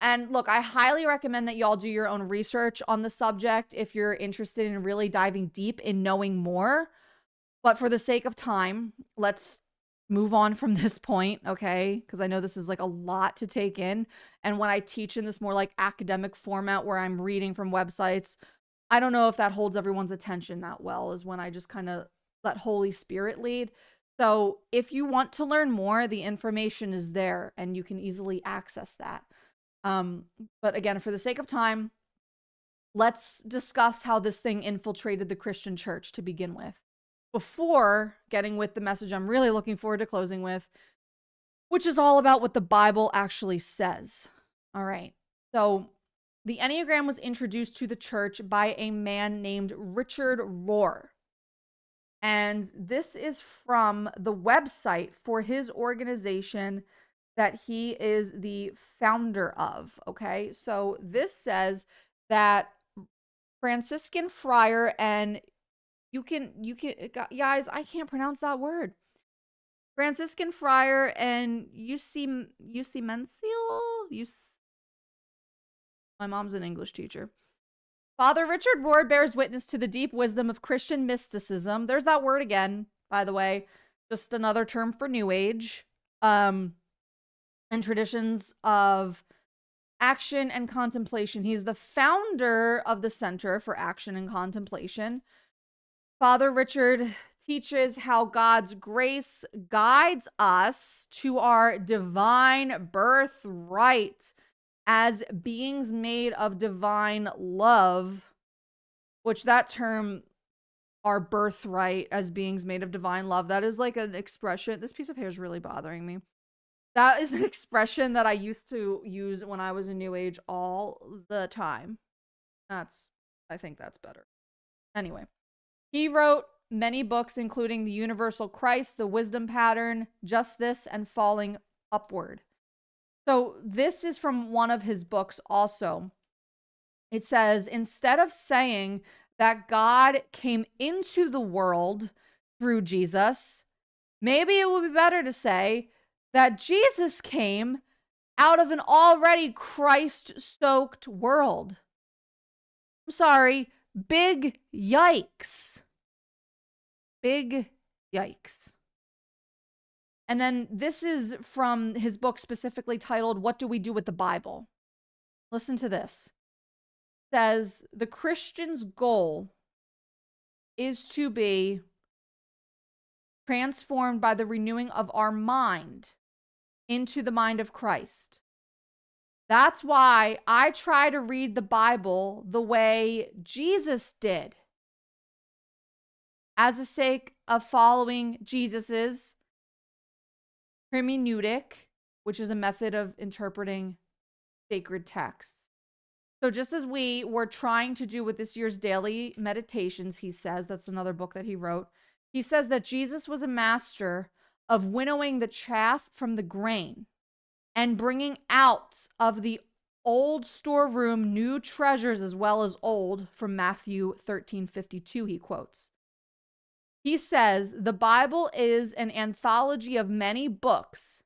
And look, I highly recommend that y'all do your own research on the subject if you're interested in really diving deep in knowing more. But for the sake of time, let's move on from this point, okay? Because I know this is like a lot to take in. And when I teach in this more like academic format where I'm reading from websites, I don't know if that holds everyone's attention that well, is when I just kind of let Holy Spirit lead. So if you want to learn more, the information is there and you can easily access that. Um, but again, for the sake of time, let's discuss how this thing infiltrated the Christian church to begin with. Before getting with the message I'm really looking forward to closing with, which is all about what the Bible actually says. All right. So the Enneagram was introduced to the church by a man named Richard Rohr. And this is from the website for his organization that he is the founder of. Okay. So this says that Franciscan friar and you can, you can, guys, I can't pronounce that word. Franciscan friar and Mencial, UC, my mom's an English teacher. Father Richard Rohr bears witness to the deep wisdom of Christian mysticism. There's that word again, by the way. Just another term for New Age. Um, and traditions of action and contemplation. He's the founder of the Center for Action and Contemplation. Father Richard teaches how God's grace guides us to our divine birthright as beings made of divine love, which that term, our birthright as beings made of divine love, that is like an expression. This piece of hair is really bothering me. That is an expression that I used to use when I was in New Age all the time. That's, I think that's better. Anyway, he wrote many books, including The Universal Christ, The Wisdom Pattern, Just This, and Falling Upward. So, this is from one of his books also. It says, instead of saying that God came into the world through Jesus, maybe it would be better to say that Jesus came out of an already Christ soaked world. I'm sorry, big yikes. Big yikes. And then this is from his book specifically titled What Do We Do with the Bible? Listen to this. It says the Christian's goal is to be transformed by the renewing of our mind into the mind of Christ. That's why I try to read the Bible the way Jesus did. As a sake of following Jesus's hermeneutic, which is a method of interpreting sacred texts. So, just as we were trying to do with this year's daily meditations, he says, that's another book that he wrote. He says that Jesus was a master of winnowing the chaff from the grain and bringing out of the old storeroom new treasures as well as old from Matthew 13:52 he quotes. He says the Bible is an anthology of many books.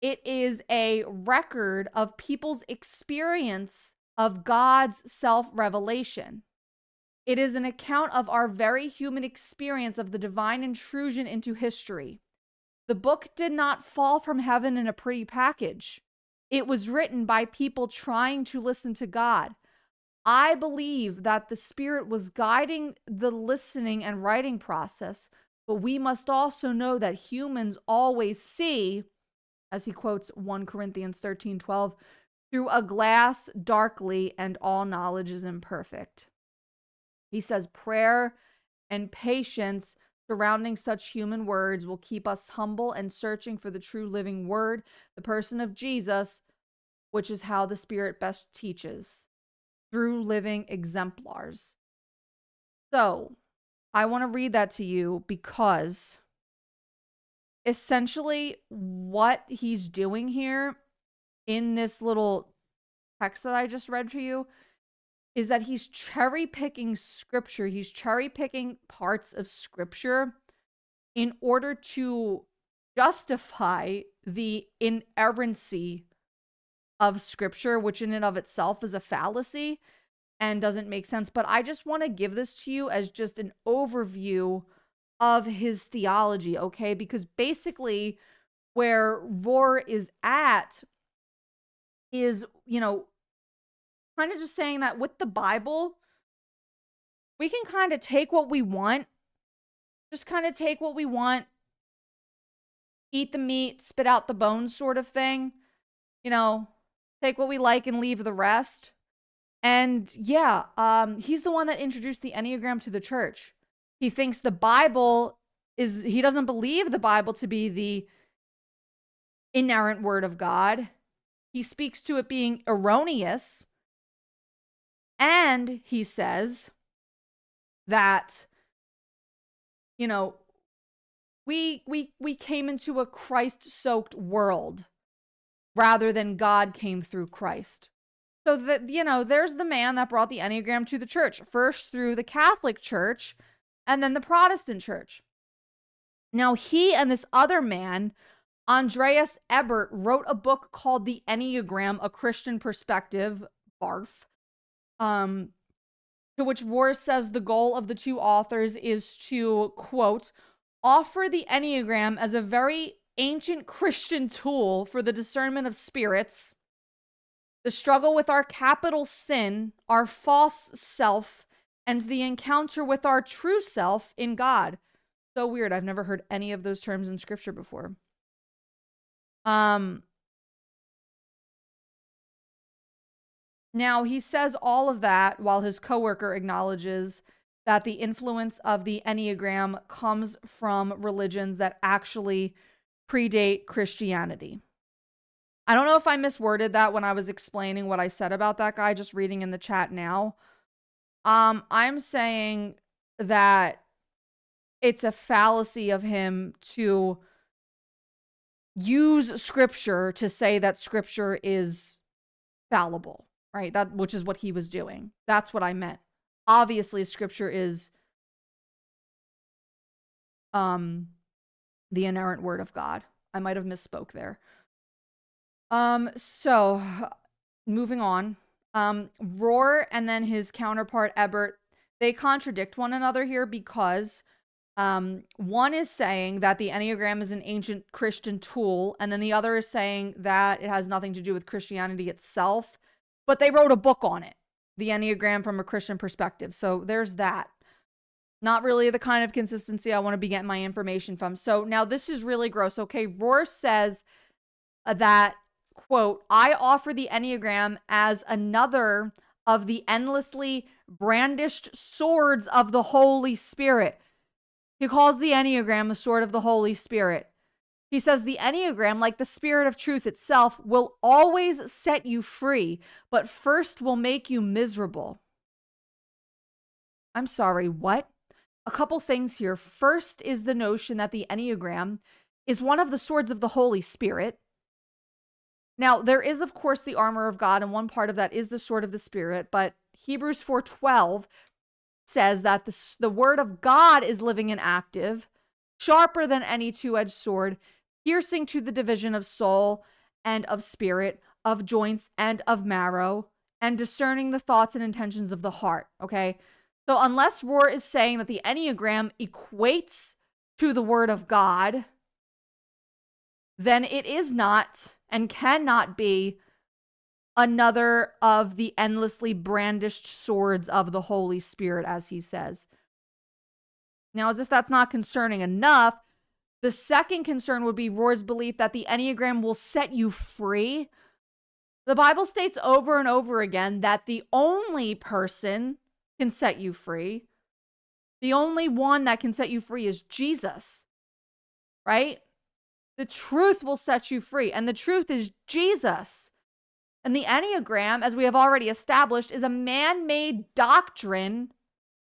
It is a record of people's experience of God's self-revelation. It is an account of our very human experience of the divine intrusion into history. The book did not fall from heaven in a pretty package. It was written by people trying to listen to God. I believe that the Spirit was guiding the listening and writing process, but we must also know that humans always see, as he quotes 1 Corinthians 13 12, through a glass darkly, and all knowledge is imperfect. He says prayer and patience surrounding such human words will keep us humble and searching for the true living word, the person of Jesus, which is how the Spirit best teaches through living exemplars. So, I want to read that to you because essentially what he's doing here in this little text that I just read to you is that he's cherry picking scripture. He's cherry picking parts of scripture in order to justify the inerrancy of scripture, which in and of itself is a fallacy and doesn't make sense. But I just want to give this to you as just an overview of his theology, okay? Because basically, where Rohr is at is, you know, kind of just saying that with the Bible, we can kind of take what we want, just kind of take what we want, eat the meat, spit out the bones, sort of thing. You know, take what we like and leave the rest. And yeah, um, he's the one that introduced the Enneagram to the church. He thinks the Bible is, he doesn't believe the Bible to be the inerrant word of God. He speaks to it being erroneous And he says that, you know, we we we came into a Christ-soaked world rather than God came through Christ. So that you know, there's the man that brought the Enneagram to the church, first through the Catholic Church and then the Protestant Church. Now, he and this other man, Andreas Ebert, wrote a book called The Enneagram: A Christian Perspective, barf. Um to which Rohr says the goal of the two authors is to quote offer the Enneagram as a very ancient Christian tool for the discernment of spirits, the struggle with our capital sin, our false self, and the encounter with our true self in God. So weird. I've never heard any of those terms in scripture before. Um Now, he says all of that while his coworker acknowledges that the influence of the Enneagram comes from religions that actually predate Christianity. I don't know if I misworded that when I was explaining what I said about that guy, just reading in the chat now. Um, I'm saying that it's a fallacy of him to use scripture to say that scripture is fallible, right? That which is what he was doing. That's what I meant. Obviously, scripture is um the inerrant word of God. I might have misspoke there. Um, so moving on. Um, Rohr and then his counterpart Ebert, they contradict one another here because um, one is saying that the Enneagram is an ancient Christian tool, and then the other is saying that it has nothing to do with Christianity itself. But they wrote a book on it, the Enneagram from a Christian perspective. So there's that. Not really the kind of consistency I want to be getting my information from. So now this is really gross. Okay, Rohr says uh, that, quote, I offer the Enneagram as another of the endlessly brandished swords of the Holy Spirit. He calls the Enneagram a sword of the Holy Spirit. He says the Enneagram, like the Spirit of truth itself, will always set you free, but first will make you miserable. I'm sorry, what? a couple things here. First is the notion that the Enneagram is one of the swords of the Holy Spirit. Now, there is of course the armor of God and one part of that is the sword of the Spirit, but Hebrews 4:12 says that the, the word of God is living and active, sharper than any two-edged sword, piercing to the division of soul and of spirit, of joints and of marrow, and discerning the thoughts and intentions of the heart, okay? So, unless Rohr is saying that the Enneagram equates to the Word of God, then it is not and cannot be another of the endlessly brandished swords of the Holy Spirit, as he says. Now, as if that's not concerning enough, the second concern would be Rohr's belief that the Enneagram will set you free. The Bible states over and over again that the only person can set you free. The only one that can set you free is Jesus, right? The truth will set you free, and the truth is Jesus. And the Enneagram, as we have already established, is a man made doctrine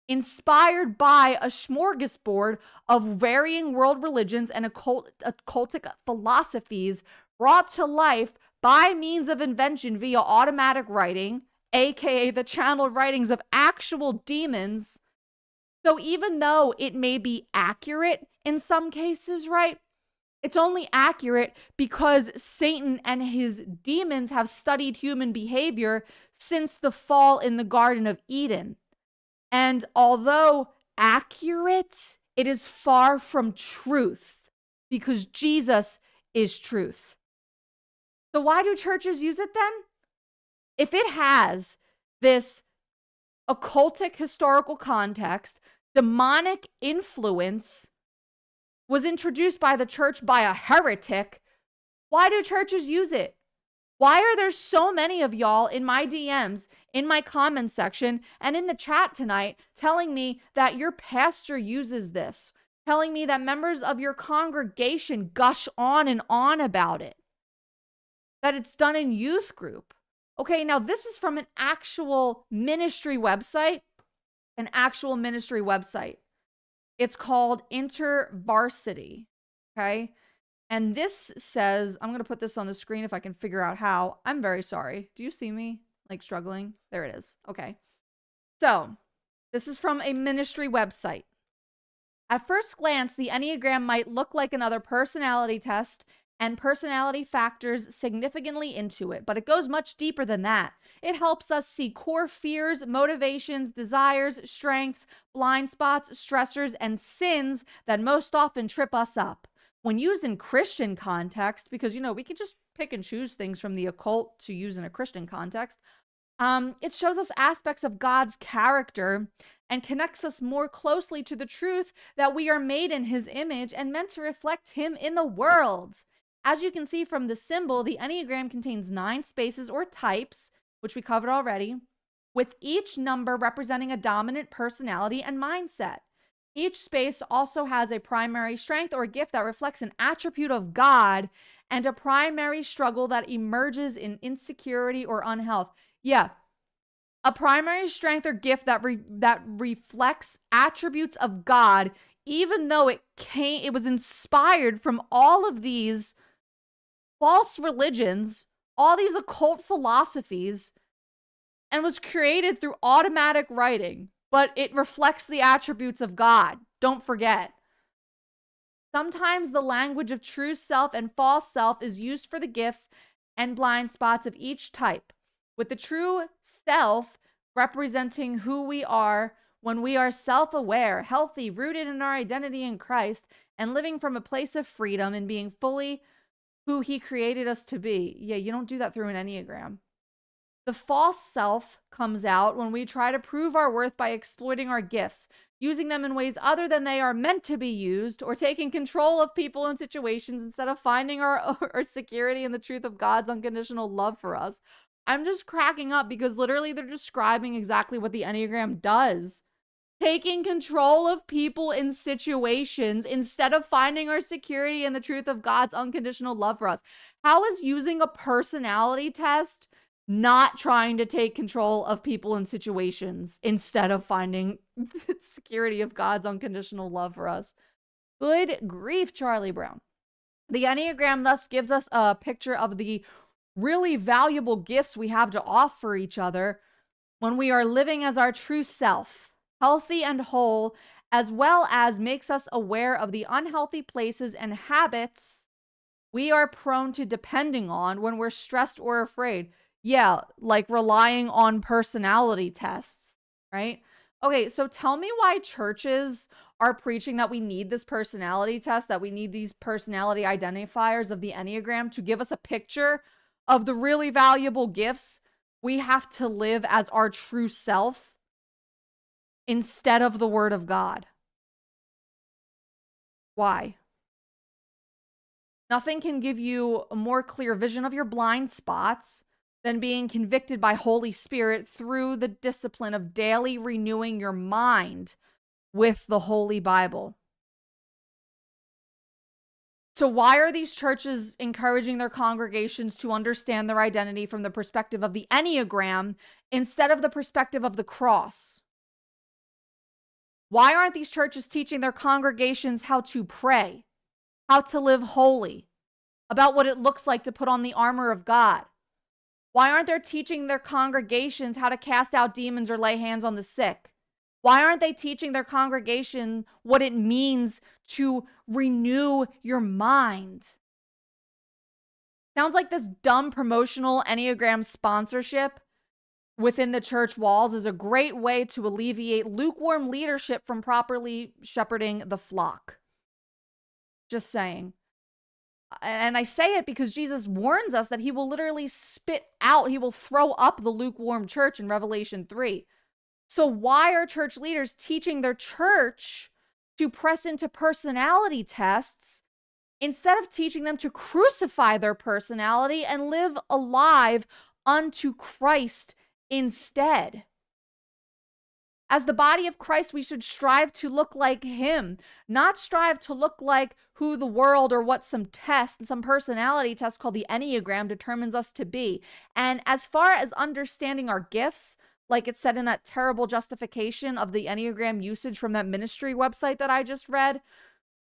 inspired by a smorgasbord of varying world religions and occult, occultic philosophies brought to life by means of invention via automatic writing aka the channeled writings of actual demons. So even though it may be accurate in some cases, right? It's only accurate because Satan and his demons have studied human behavior since the fall in the Garden of Eden. And although accurate, it is far from truth because Jesus is truth. So, why do churches use it then? if it has this occultic historical context, demonic influence was introduced by the church by a heretic, why do churches use it? Why are there so many of y'all in my DMs, in my comment section, and in the chat tonight telling me that your pastor uses this, telling me that members of your congregation gush on and on about it, that it's done in youth group? Okay, now this is from an actual ministry website, an actual ministry website. It's called InterVarsity. Okay. And this says, I'm going to put this on the screen if I can figure out how. I'm very sorry. Do you see me like struggling? There it is. Okay. So this is from a ministry website. At first glance, the Enneagram might look like another personality test and personality factors significantly into it, but it goes much deeper than that. It helps us see core fears, motivations, desires, strengths, blind spots, stressors, and sins that most often trip us up. When used in Christian context, because you know, we can just pick and choose things from the occult to use in a Christian context, um, it shows us aspects of God's character and connects us more closely to the truth that we are made in his image and meant to reflect him in the world. As you can see from the symbol, the Enneagram contains nine spaces or types, which we covered already, with each number representing a dominant personality and mindset. Each space also has a primary strength or gift that reflects an attribute of God and a primary struggle that emerges in insecurity or unhealth. Yeah. A primary strength or gift that re- that reflects attributes of God even though it came it was inspired from all of these false religions, all these occult philosophies, and was created through automatic writing, but it reflects the attributes of God. Don't forget. Sometimes the language of true self and false self is used for the gifts and blind spots of each type, with the true self representing who we are when we are self aware, healthy, rooted in our identity in Christ, and living from a place of freedom and being fully who he created us to be. Yeah, you don't do that through an Enneagram. The false self comes out when we try to prove our worth by exploiting our gifts, using them in ways other than they are meant to be used, or taking control of people and situations instead of finding our, our security in the truth of God's unconditional love for us. I'm just cracking up because literally they're describing exactly what the Enneagram does taking control of people in situations instead of finding our security in the truth of God's unconditional love for us. How is using a personality test not trying to take control of people and situations instead of finding the security of God's unconditional love for us? Good grief, Charlie Brown. The Enneagram thus gives us a picture of the really valuable gifts we have to offer each other when we are living as our true self healthy and whole, as well as makes us aware of the unhealthy places and habits we are prone to depending on when we're stressed or afraid. Yeah, like relying on personality tests, right? Okay, so tell me why churches are preaching that we need this personality test, that we need these personality identifiers of the Enneagram to give us a picture of the really valuable gifts we have to live as our true self instead of the word of God. Why? Nothing can give you a more clear vision of your blind spots than being convicted by Holy Spirit through the discipline of daily renewing your mind with the Holy Bible. So, why are these churches encouraging their congregations to understand their identity from the perspective of the Enneagram instead of the perspective of the cross? Why aren't these churches teaching their congregations how to pray, how to live holy, about what it looks like to put on the armor of God? Why aren't they teaching their congregations how to cast out demons or lay hands on the sick? Why aren't they teaching their congregation what it means to renew your mind? Sounds like this dumb promotional Enneagram sponsorship within the church walls is a great way to alleviate lukewarm leadership from properly shepherding the flock. Just saying. And I say it because Jesus warns us that he will literally spit out, he will throw up the lukewarm church in Revelation 3. So, why are church leaders teaching their church to press into personality tests instead of teaching them to crucify their personality and live alive unto Christ instead. As the body of Christ, we should strive to look like him, not strive to look like who the world or what some test, some personality test called the Enneagram determines us to be. And as far as understanding our gifts, like it said in that terrible justification of the Enneagram usage from that ministry website that I just read,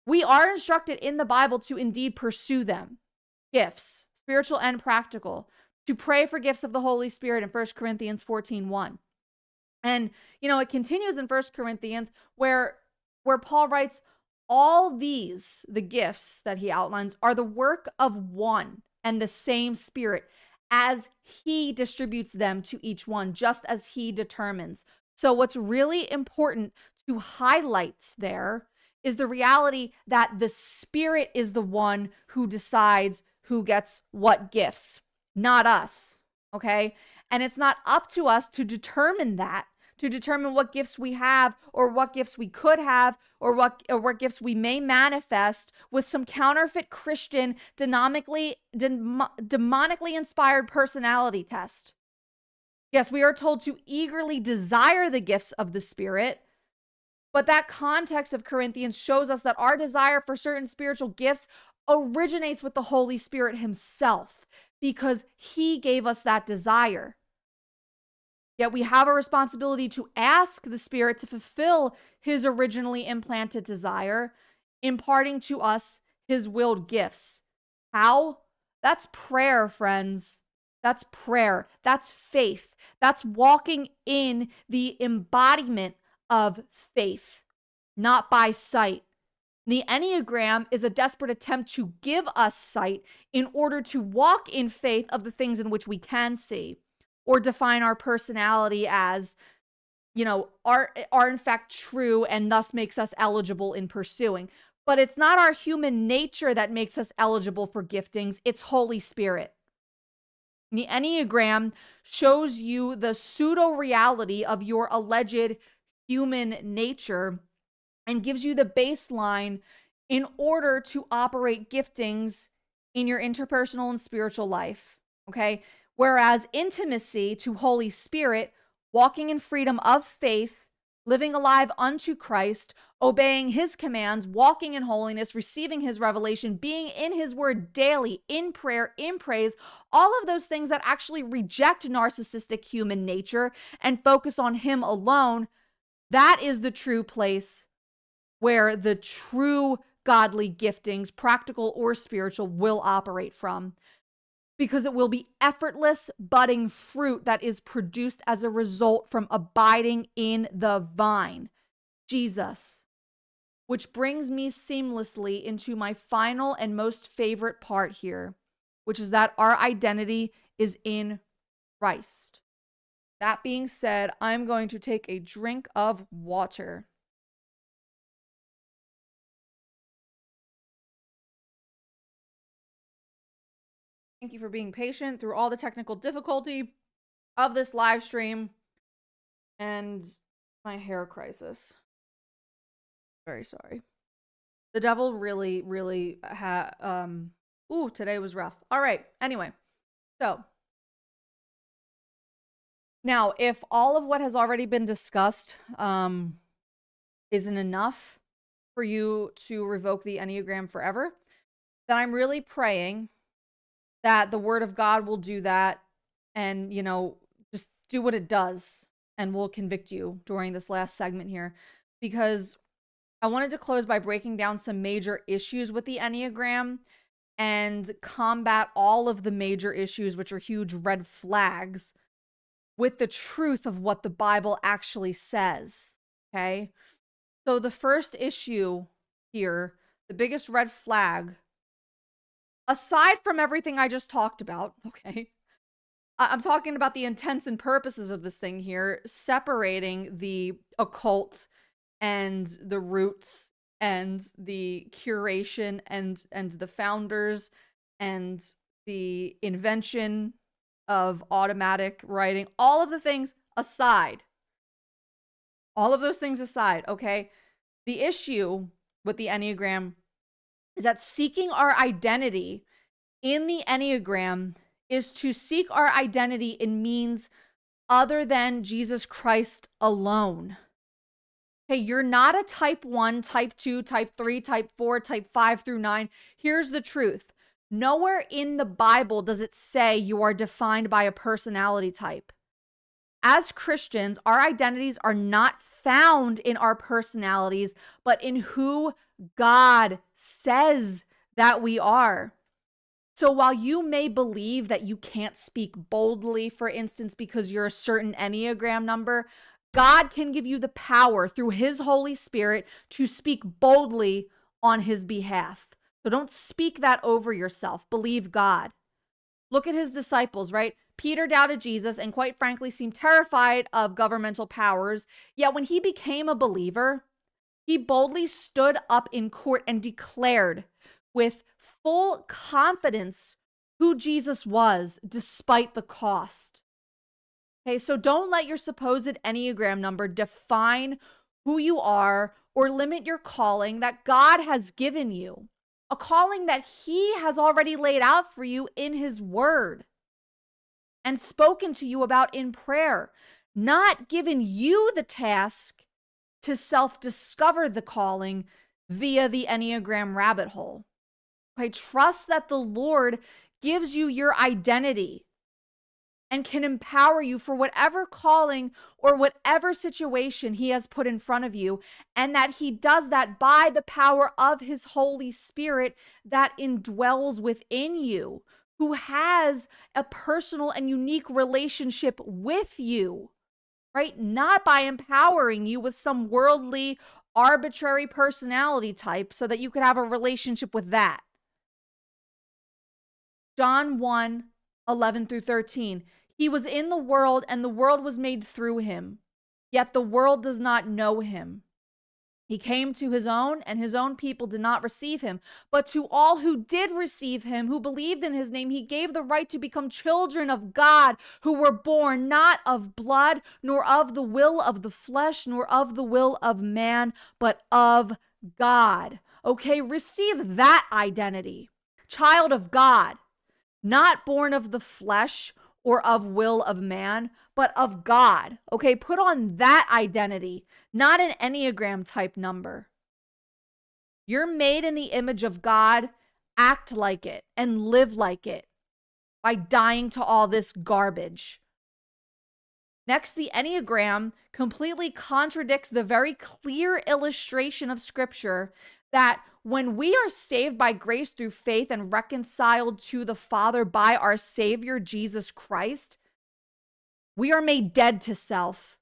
we are instructed in the Bible to indeed pursue them gifts, spiritual and practical, to pray for gifts of the Holy Spirit in 1 Corinthians 14 1. And, you know, it continues in First Corinthians where where Paul writes, all these, the gifts that he outlines, are the work of one and the same spirit as he distributes them to each one, just as he determines. So, what's really important to highlight there is the reality that the spirit is the one who decides who gets what gifts, not us. Okay. And it's not up to us to determine that to determine what gifts we have or what gifts we could have or what or what gifts we may manifest with some counterfeit Christian demonically demonically inspired personality test. Yes, we are told to eagerly desire the gifts of the Spirit, but that context of Corinthians shows us that our desire for certain spiritual gifts originates with the Holy Spirit Himself because He gave us that desire. Yet we have a responsibility to ask the Spirit to fulfill his originally implanted desire, imparting to us his willed gifts. How? That's prayer, friends. That's prayer. That's faith. That's walking in the embodiment of faith, not by sight. The Enneagram is a desperate attempt to give us sight in order to walk in faith of the things in which we can see or define our personality as you know are are in fact true and thus makes us eligible in pursuing. But it's not our human nature that makes us eligible for giftings it's holy spirit. The enneagram shows you the pseudo reality of your alleged human nature and gives you the baseline in order to operate giftings in your interpersonal and spiritual life okay Whereas intimacy to Holy Spirit, walking in freedom of faith, living alive unto Christ, obeying his commands, walking in holiness, receiving his revelation, being in his word daily, in prayer, in praise, all of those things that actually reject narcissistic human nature and focus on him alone, that is the true place where the true godly giftings, practical or spiritual, will operate from because it will be effortless budding fruit that is produced as a result from abiding in the vine, Jesus. Which brings me seamlessly into my final and most favorite part here, which is that our identity is in Christ. That being said, I'm going to take a drink of water. Thank you for being patient through all the technical difficulty of this live stream and my hair crisis. Very sorry. The devil really, really had, um, ooh, today was rough. All right. Anyway, so now if all of what has already been discussed, um, isn't enough for you to revoke the Enneagram forever, then I'm really praying that the word of God will do that and, you know, just do what it does and will convict you during this last segment here because I wanted to close by breaking down some major issues with the Enneagram and combat all of the major issues, which are huge red flags, with the truth of what the Bible actually says. Okay. So, the first issue here, the biggest red flag aside from everything I just talked about, okay, I'm talking about the intents and purposes of this thing here, separating the occult and the roots and the curation and and the founders and the invention of automatic writing, all of the things aside. All of those things aside, okay? The issue with the Enneagram is that seeking our identity in the Enneagram is to seek our identity in means other than Jesus Christ alone. Hey, you're not a type 1, type 2, type 3, type 4, type 5 through 9. Here's the truth. Nowhere in the Bible does it say you are defined by a personality type. As Christians, our identities are not found in our personalities, but in who God says that we are. So while you may believe that you can't speak boldly, for instance, because you're a certain Enneagram number, God can give you the power through His Holy Spirit to speak boldly on His behalf. So don't speak that over yourself. Believe God. Look at His disciples, right? Peter doubted Jesus and, quite frankly, seemed terrified of governmental powers. Yet when he became a believer, he boldly stood up in court and declared with full confidence who Jesus was despite the cost. Okay, so don't let your supposed Enneagram number define who you are or limit your calling that God has given you, a calling that He has already laid out for you in His Word and spoken to you about in prayer, not given you the task to self discover the calling via the Enneagram rabbit hole. Okay, trust that the Lord gives you your identity and can empower you for whatever calling or whatever situation He has put in front of you, and that He does that by the power of His Holy Spirit that indwells within you, who has a personal and unique relationship with you, right? Not by empowering you with some worldly, arbitrary personality type so that you could have a relationship with that. John 1 11 through 13. He was in the world, and the world was made through him, yet the world does not know him. He came to his own, and his own people did not receive him. But to all who did receive him, who believed in his name, he gave the right to become children of God, who were born not of blood, nor of the will of the flesh, nor of the will of man, but of God. Okay, receive that identity. Child of God not born of the flesh or of will of man, but of God. Okay, put on that identity, not an Enneagram type number. You're made in the image of God. Act like it and live like it by dying to all this garbage. Next, the Enneagram completely contradicts the very clear illustration of Scripture that when we are saved by grace through faith and reconciled to the Father by our Savior, Jesus Christ, we are made dead to self.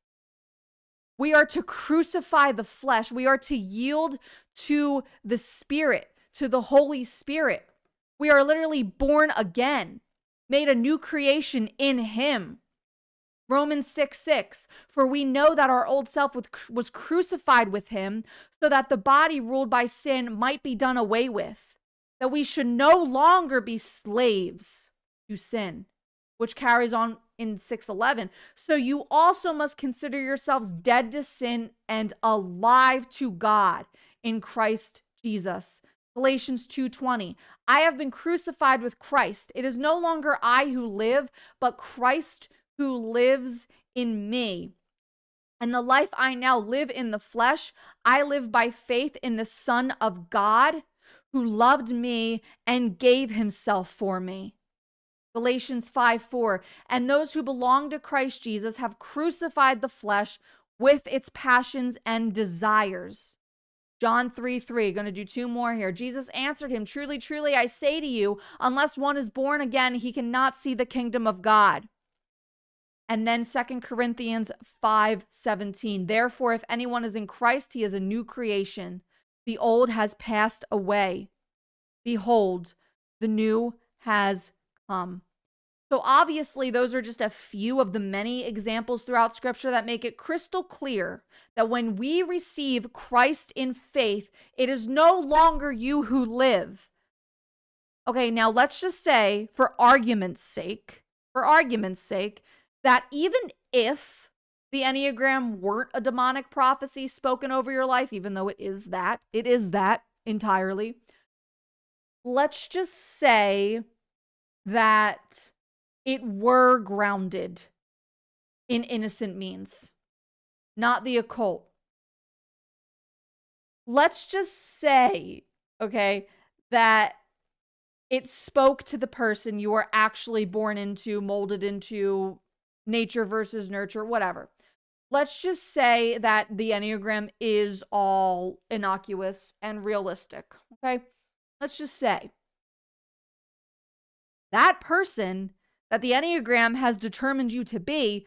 We are to crucify the flesh. We are to yield to the Spirit, to the Holy Spirit. We are literally born again, made a new creation in Him. Romans 6 6. For we know that our old self was crucified with him, so that the body ruled by sin might be done away with, that we should no longer be slaves to sin, which carries on in 611. So you also must consider yourselves dead to sin and alive to God in Christ Jesus. Galatians 2:20 I have been crucified with Christ. It is no longer I who live, but Christ who lives in me. And the life I now live in the flesh, I live by faith in the Son of God who loved me and gave himself for me. Galatians 5 4. And those who belong to Christ Jesus have crucified the flesh with its passions and desires. John 3 3, going to do two more here. Jesus answered him, Truly, truly, I say to you, unless one is born again, he cannot see the kingdom of God. And then Second Corinthians 5 17. Therefore, if anyone is in Christ, he is a new creation. The old has passed away. Behold, the new has come. So, obviously, those are just a few of the many examples throughout Scripture that make it crystal clear that when we receive Christ in faith, it is no longer you who live. Okay, now let's just say, for argument's sake, for argument's sake, that even if the Enneagram weren't a demonic prophecy spoken over your life, even though it is that, it is that entirely. Let's just say that it were grounded in innocent means, not the occult. let's just say, okay, that it spoke to the person you are actually born into, molded into, nature versus nurture, whatever. Let's just say that the Enneagram is all innocuous and realistic, okay? Let's just say that person that the Enneagram has determined you to be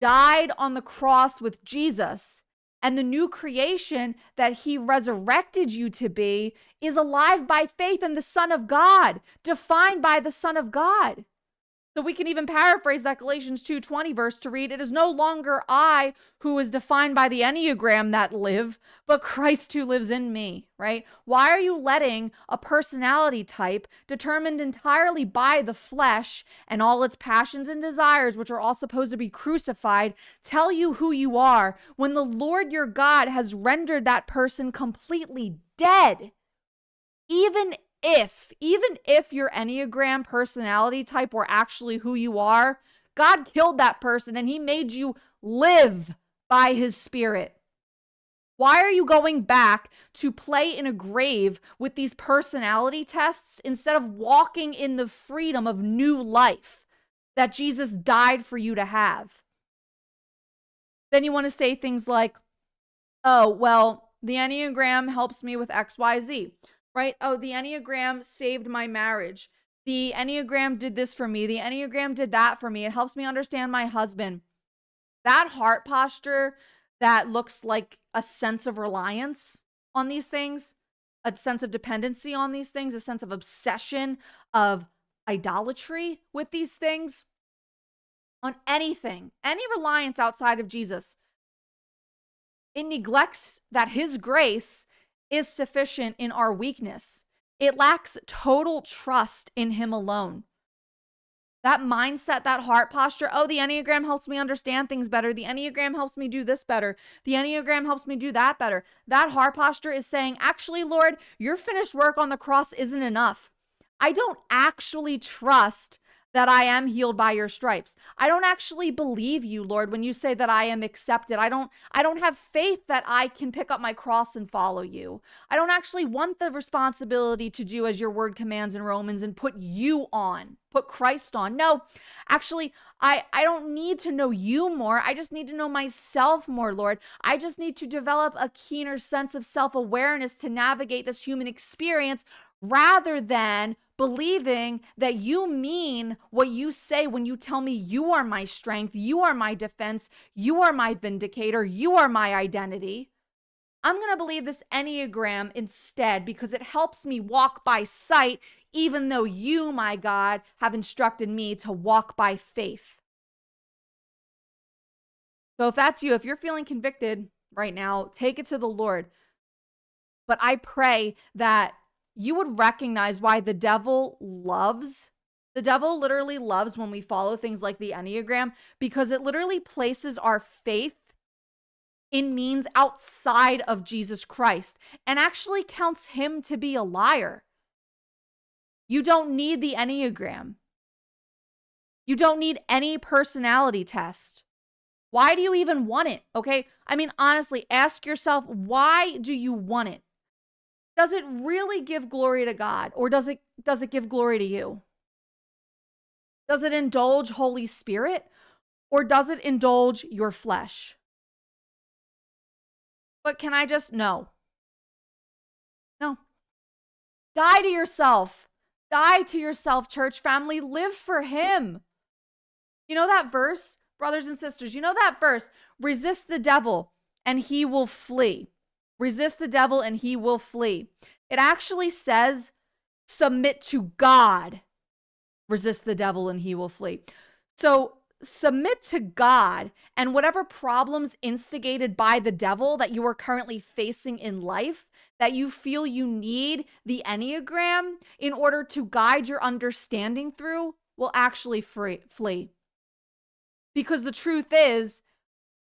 died on the cross with Jesus. And the new creation that he resurrected you to be is alive by faith in the Son of God, defined by the Son of God. So we can even paraphrase that Galatians 2:20 verse to read, "It is no longer I who is defined by the enneagram that live, but Christ who lives in me," right? Why are you letting a personality type determined entirely by the flesh and all its passions and desires, which are all supposed to be crucified, tell you who you are when the Lord your God has rendered that person completely dead? Even if, even if your Enneagram personality type were actually who you are, God killed that person and he made you live by his spirit. Why are you going back to play in a grave with these personality tests instead of walking in the freedom of new life that Jesus died for you to have? Then you want to say things like, oh, well, the Enneagram helps me with XYZ right? Oh, the Enneagram saved my marriage. The Enneagram did this for me. The Enneagram did that for me. It helps me understand my husband. That heart posture that looks like a sense of reliance on these things, a sense of dependency on these things, a sense of obsession, of idolatry with these things, on anything, any reliance outside of Jesus. It neglects that his grace is sufficient in our weakness. It lacks total trust in Him alone. That mindset, that heart posture, oh, the Enneagram helps me understand things better. The Enneagram helps me do this better. The Enneagram helps me do that better. That heart posture is saying, actually, Lord, your finished work on the cross isn't enough. I don't actually trust that I am healed by your stripes. I don't actually believe you, Lord, when you say that I am accepted. I don't I don't have faith that I can pick up my cross and follow you. I don't actually want the responsibility to do as your word commands in Romans and put you on, put Christ on. No. Actually, I I don't need to know you more. I just need to know myself more, Lord. I just need to develop a keener sense of self-awareness to navigate this human experience rather than believing that you mean what you say when you tell me you are my strength, you are my defense, you are my vindicator, you are my identity. I'm going to believe this Enneagram instead because it helps me walk by sight, even though you, my God, have instructed me to walk by faith. So if that's you, if you're feeling convicted right now, take it to the Lord. But I pray that you would recognize why the devil loves the devil literally loves when we follow things like the Enneagram because it literally places our faith in means outside of Jesus Christ and actually counts him to be a liar. You don't need the Enneagram. You don't need any personality test. Why do you even want it? Okay. I mean, honestly, ask yourself, why do you want it? Does it really give glory to God or does it does it give glory to you? Does it indulge Holy Spirit or does it indulge your flesh? But can I just no? No. Die to yourself. Die to yourself, church family. Live for him. You know that verse, brothers and sisters? You know that verse? Resist the devil and he will flee. Resist the devil and he will flee. It actually says, submit to God. Resist the devil and he will flee. So submit to God and whatever problems instigated by the devil that you are currently facing in life, that you feel you need the Enneagram in order to guide your understanding through, will actually free, flee. Because the truth is,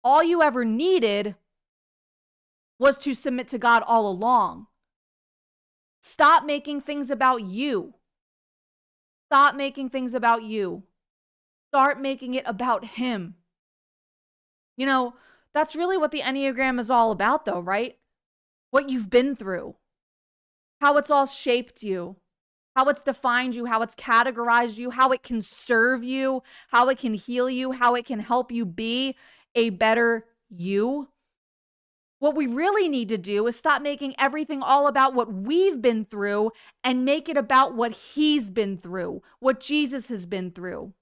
all you ever needed was to submit to God all along. Stop making things about you. Stop making things about you. Start making it about Him. You know, that's really what the Enneagram is all about, though, right? what you've been through, how it's all shaped you, how it's defined you, how it's categorized you, how it can serve you, how it can heal you, how it can help you be a better you. What we really need to do is stop making everything all about what we've been through and make it about what he's been through, what Jesus has been through.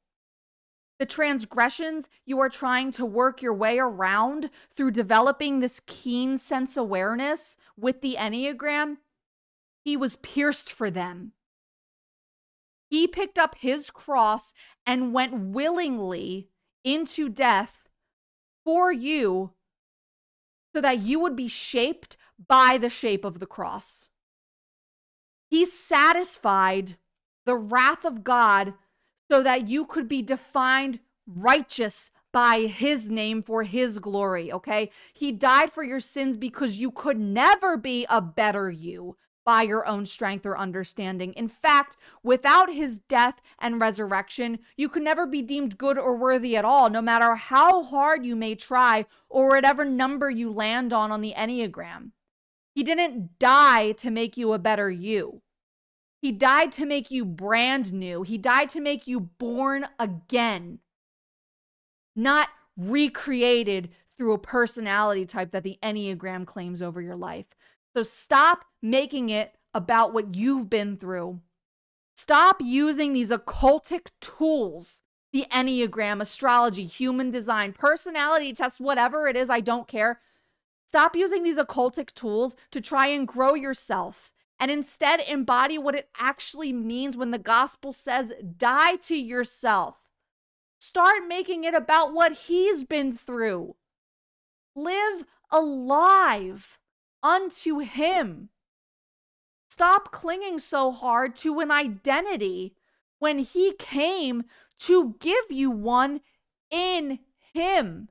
The transgressions you are trying to work your way around through developing this keen sense awareness with the Enneagram, he was pierced for them. He picked up his cross and went willingly into death for you so that you would be shaped by the shape of the cross. He satisfied the wrath of God so that you could be defined righteous by his name for his glory, okay? He died for your sins because you could never be a better you by your own strength or understanding. In fact, without his death and resurrection, you could never be deemed good or worthy at all, no matter how hard you may try or whatever number you land on on the Enneagram. He didn't die to make you a better you. He died to make you brand new. He died to make you born again, not recreated through a personality type that the Enneagram claims over your life. So stop making it about what you've been through. Stop using these occultic tools the Enneagram, astrology, human design, personality tests, whatever it is, I don't care. Stop using these occultic tools to try and grow yourself and instead embody what it actually means when the gospel says, die to yourself. Start making it about what he's been through. Live alive unto Him. Stop clinging so hard to an identity when He came to give you one in Him.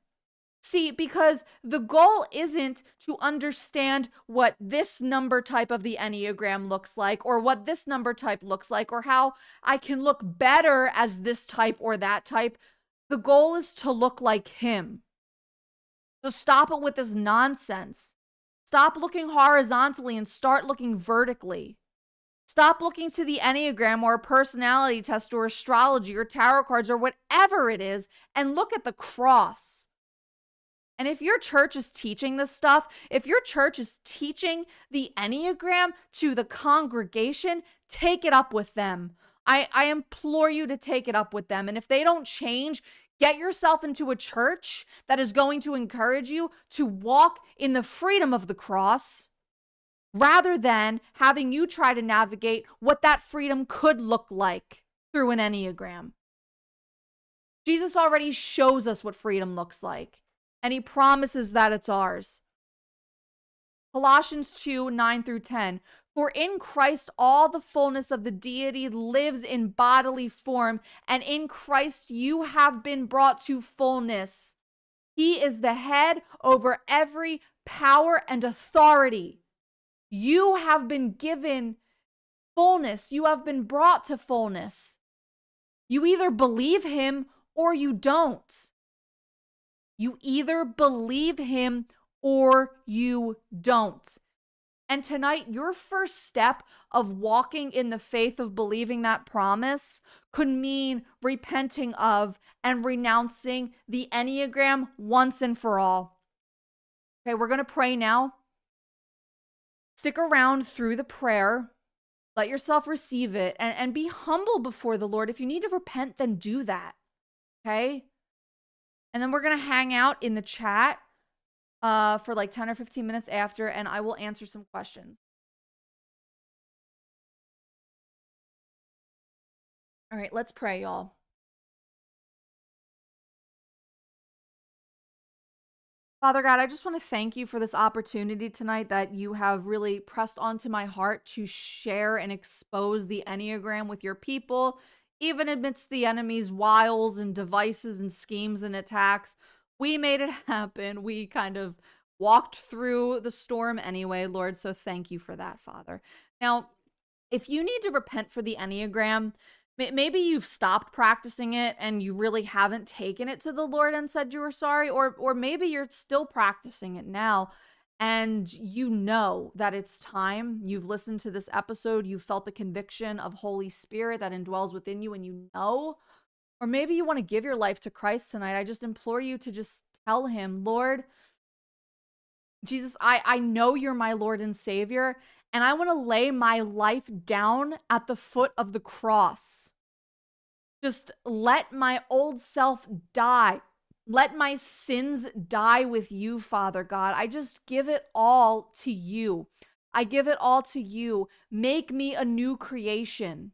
See, because the goal isn't to understand what this number type of the Enneagram looks like, or what this number type looks like, or how I can look better as this type or that type. The goal is to look like him. So stop it with this nonsense. Stop looking horizontally and start looking vertically. Stop looking to the Enneagram or a personality test or astrology or tarot cards or whatever it is and look at the cross. And if your church is teaching this stuff, if your church is teaching the Enneagram to the congregation, take it up with them. I, I implore you to take it up with them. And if they don't change, Get yourself into a church that is going to encourage you to walk in the freedom of the cross rather than having you try to navigate what that freedom could look like through an Enneagram. Jesus already shows us what freedom looks like, and he promises that it's ours. Colossians 2 9 through 10. For in Christ all the fullness of the deity lives in bodily form, and in Christ you have been brought to fullness. He is the head over every power and authority. You have been given fullness, you have been brought to fullness. You either believe him or you don't. You either believe him or you don't. And tonight, your first step of walking in the faith of believing that promise could mean repenting of and renouncing the Enneagram once and for all. Okay, we're going to pray now. Stick around through the prayer. Let yourself receive it and, and be humble before the Lord. If you need to repent, then do that. Okay? And then we're going to hang out in the chat uh, for like 10 or 15 minutes after, and I will answer some questions. All right, let's pray, y'all. Father God, I just want to thank you for this opportunity tonight that you have really pressed onto my heart to share and expose the Enneagram with your people, even amidst the enemy's wiles and devices and schemes and attacks we made it happen. We kind of walked through the storm anyway, Lord. So thank you for that, Father. Now, if you need to repent for the Enneagram, maybe you've stopped practicing it and you really haven't taken it to the Lord and said you were sorry, or or maybe you're still practicing it now and you know that it's time, you've listened to this episode, you felt the conviction of Holy Spirit that indwells within you, and you know, or maybe you want to give your life to Christ tonight, I just implore you to just tell him, Lord, Jesus, I, I know you're my Lord and Savior, and I want to lay my life down at the foot of the cross. Just let my old self die let my sins die with you, Father God. I just give it all to you. I give it all to you. Make me a new creation.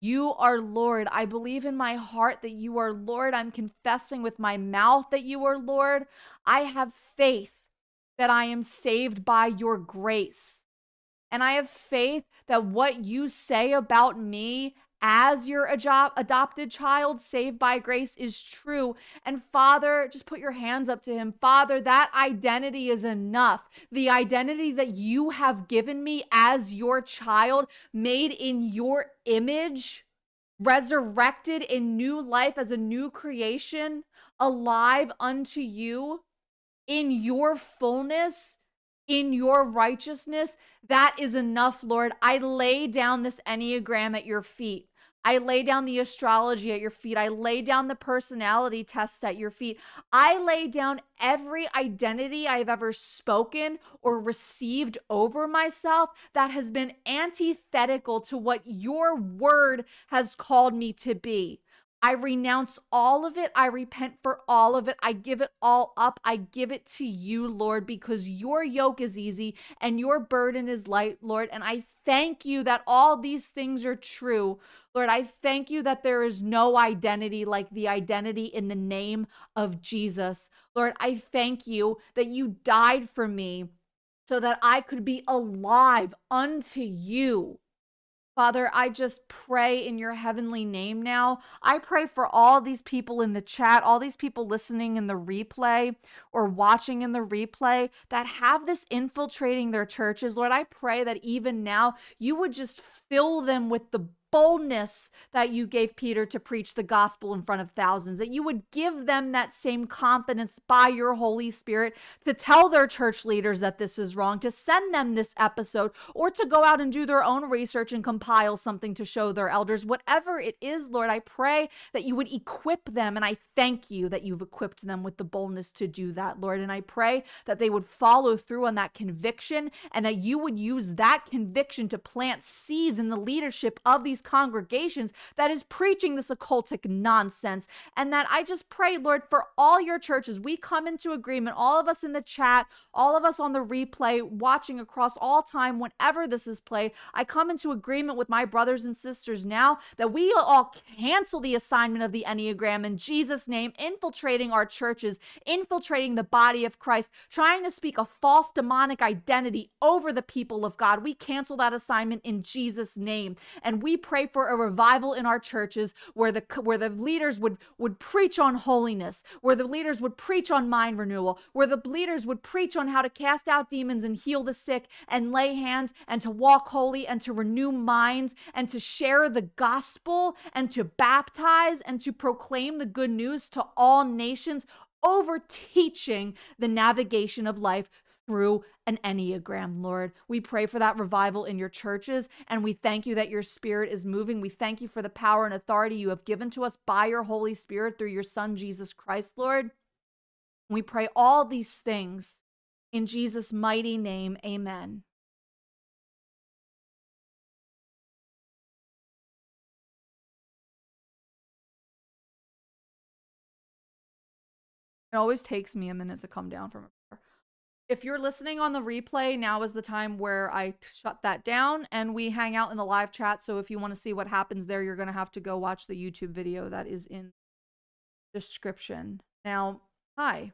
You are Lord. I believe in my heart that you are Lord. I'm confessing with my mouth that you are Lord. I have faith that I am saved by your grace. And I have faith that what you say about me as your adopted child saved by grace is true. And Father, just put your hands up to him. Father, that identity is enough. The identity that you have given me as your child, made in your image, resurrected in new life as a new creation, alive unto you in your fullness in your righteousness, that is enough, Lord. I lay down this Enneagram at your feet. I lay down the astrology at your feet. I lay down the personality tests at your feet. I lay down every identity I've ever spoken or received over myself that has been antithetical to what your word has called me to be. I renounce all of it. I repent for all of it. I give it all up. I give it to you, Lord, because your yoke is easy and your burden is light, Lord. And I thank you that all these things are true. Lord, I thank you that there is no identity like the identity in the name of Jesus. Lord, I thank you that you died for me so that I could be alive unto you. Father, I just pray in your heavenly name now. I pray for all these people in the chat, all these people listening in the replay or watching in the replay that have this infiltrating their churches. Lord, I pray that even now you would just fill them with the boldness that you gave Peter to preach the gospel in front of thousands, that you would give them that same confidence by your Holy Spirit to tell their church leaders that this is wrong, to send them this episode, or to go out and do their own research and compile something to show their elders. Whatever it is, Lord, I pray that you would equip them. And I thank you that you've equipped them with the boldness to do that, Lord. And I pray that they would follow through on that conviction and that you would use that conviction to plant seeds in the leadership of these these congregations that is preaching this occultic nonsense. And that I just pray, Lord, for all your churches, we come into agreement, all of us in the chat, all of us on the replay, watching across all time, whenever this is played. I come into agreement with my brothers and sisters now that we all cancel the assignment of the Enneagram in Jesus' name, infiltrating our churches, infiltrating the body of Christ, trying to speak a false demonic identity over the people of God. We cancel that assignment in Jesus' name. And we pray for a revival in our churches where the where the leaders would would preach on holiness, where the leaders would preach on mind renewal, where the leaders would preach on how to cast out demons and heal the sick and lay hands and to walk holy and to renew minds and to share the gospel and to baptize and to proclaim the good news to all nations over teaching the navigation of life through an Enneagram, Lord. We pray for that revival in your churches, and we thank you that your spirit is moving. We thank you for the power and authority you have given to us by your Holy Spirit through your Son, Jesus Christ, Lord. We pray all these things in Jesus' mighty name. Amen. It always takes me a minute to come down from if you're listening on the replay, now is the time where I shut that down and we hang out in the live chat. So if you want to see what happens there, you're going to have to go watch the YouTube video that is in description. Now, hi.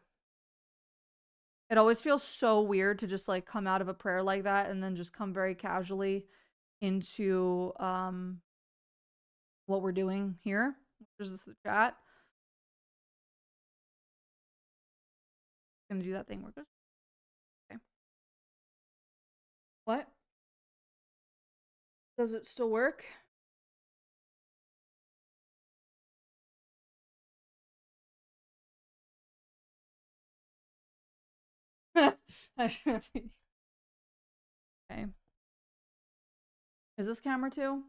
It always feels so weird to just like come out of a prayer like that and then just come very casually into um what we're doing here, which is the chat. Gonna do that thing. We're good. Does it still work? okay. Is this camera too?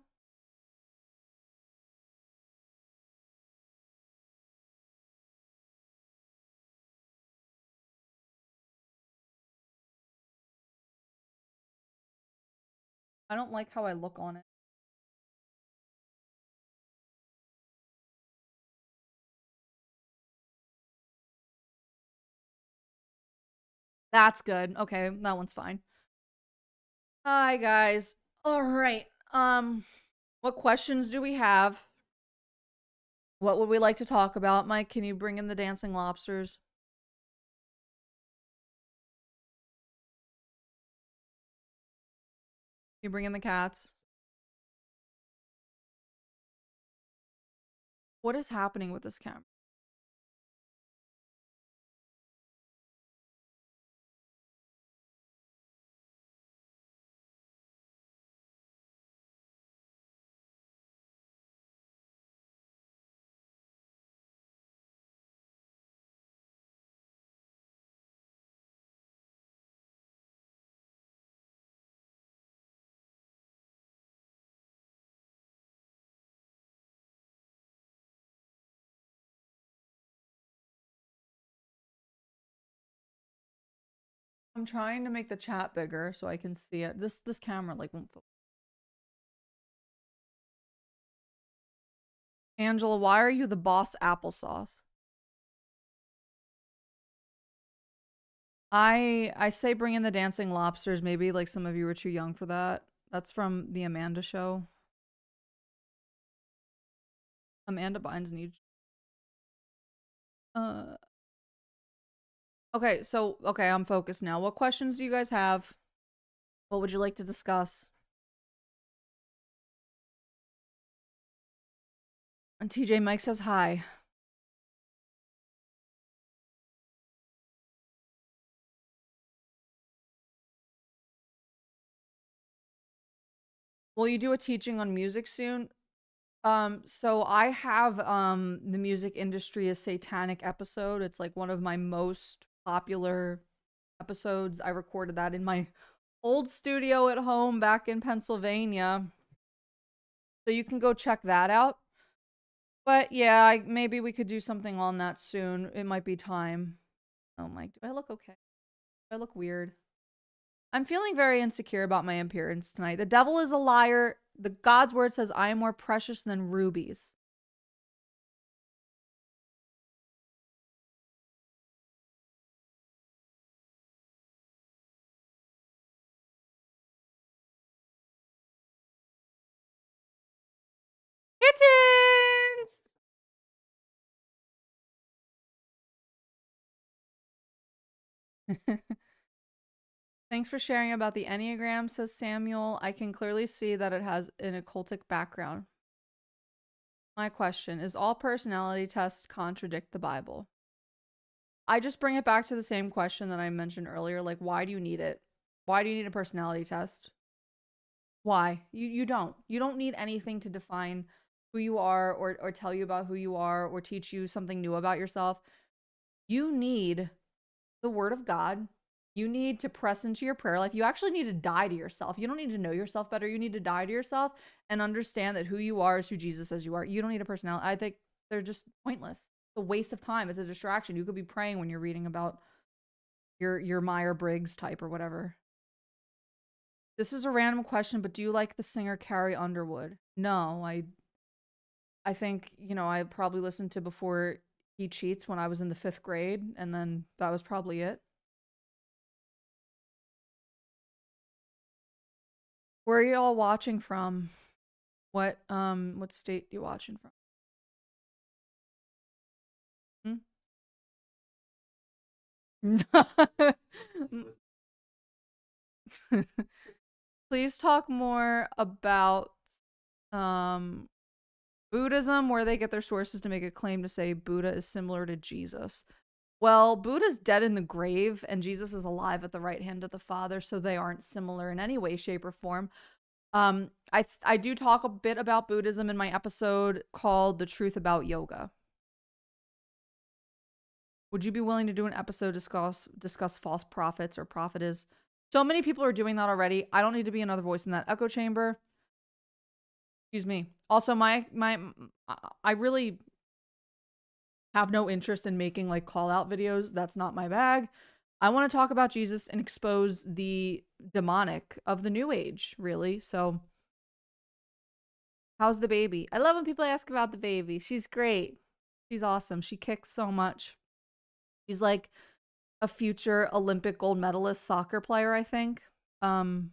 I don't like how I look on it. That's good. Okay, that one's fine. Hi guys. All right. Um what questions do we have? What would we like to talk about? Mike, can you bring in the dancing lobsters? You bring in the cats. What is happening with this camera? I'm trying to make the chat bigger so I can see it. This this camera like won't focus. Angela, why are you the boss applesauce? I I say bring in the dancing lobsters. Maybe like some of you were too young for that. That's from the Amanda show. Amanda Bynes needs. Uh. Okay, so okay, I'm focused now. What questions do you guys have? What would you like to discuss? And TJ Mike says hi. Will you do a teaching on music soon? Um, so I have um the music industry is satanic episode. It's like one of my most popular episodes. I recorded that in my old studio at home back in Pennsylvania. So you can go check that out. But yeah, I, maybe we could do something on that soon. It might be time. Oh my, do I look okay? Do I look weird? I'm feeling very insecure about my appearance tonight. The devil is a liar. The God's word says I am more precious than rubies. Thanks for sharing about the Enneagram, says Samuel. I can clearly see that it has an occultic background. My question is all personality tests contradict the Bible? I just bring it back to the same question that I mentioned earlier. Like, why do you need it? Why do you need a personality test? Why? You you don't. You don't need anything to define who you are or or tell you about who you are or teach you something new about yourself. You need the word of God you need to press into your prayer life. You actually need to die to yourself. You don't need to know yourself better. You need to die to yourself and understand that who you are is who Jesus says you are. You don't need a personality. I think they're just pointless. It's a waste of time. It's a distraction. You could be praying when you're reading about your your Meyer Briggs type or whatever. This is a random question, but do you like the singer Carrie Underwood? No, I I think, you know, I probably listened to before he cheats when I was in the 5th grade and then that was probably it. Where are you all watching from? What um what state are you watching from? Hmm? Please talk more about um Buddhism, where they get their sources to make a claim to say Buddha is similar to Jesus. Well, Buddha's dead in the grave and Jesus is alive at the right hand of the Father, so they aren't similar in any way, shape, or form. Um, I I do talk a bit about Buddhism in my episode called "The Truth About Yoga," Would you be willing to do an episode discuss discuss false prophets or prophetess? So many people are doing that already. I don't need to be another voice in that echo chamber. Excuse me. Also, my my I really have no interest in making like call out videos. That's not my bag. I want to talk about Jesus and expose the demonic of the new age, really. So how's the baby? I love when people ask about the baby. She's great. She's awesome. She kicks so much. She's like a future Olympic gold medalist soccer player, I think. Um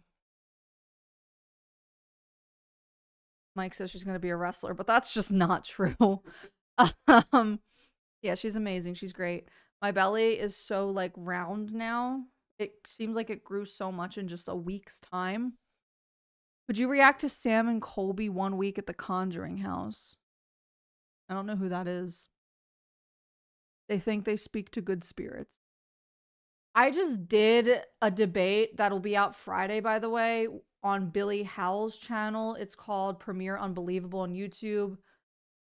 Mike says she's going to be a wrestler, but that's just not true. um yeah, she's amazing. She's great. My belly is so like round now. It seems like it grew so much in just a week's time. Would you react to Sam and Colby one week at the Conjuring House? I don't know who that is. They think they speak to good spirits. I just did a debate that'll be out Friday, by the way, on Billy Howell's channel. It's called Premier Unbelievable on YouTube.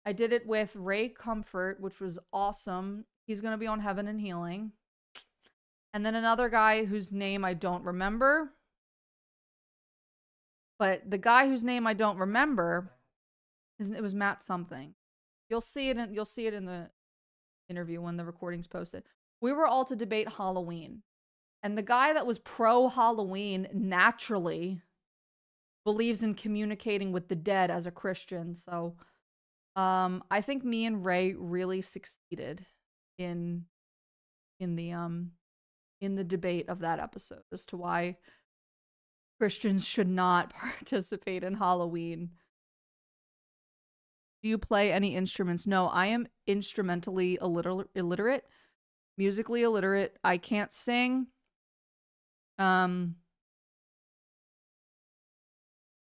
I did it with Ray Comfort, which was awesome. He's going to be on Heaven and Healing. And then another guy whose name I don't remember. But the guy whose name I don't remember, it was Matt something. You'll see it in you'll see it in the interview when the recording's posted. We were all to debate Halloween. And the guy that was pro Halloween naturally believes in communicating with the dead as a Christian. So um, I think me and Ray really succeeded in in the um in the debate of that episode as to why Christians should not participate in Halloween. Do you play any instruments? No, I am instrumentally illiter- illiterate, musically illiterate. I can't sing. Um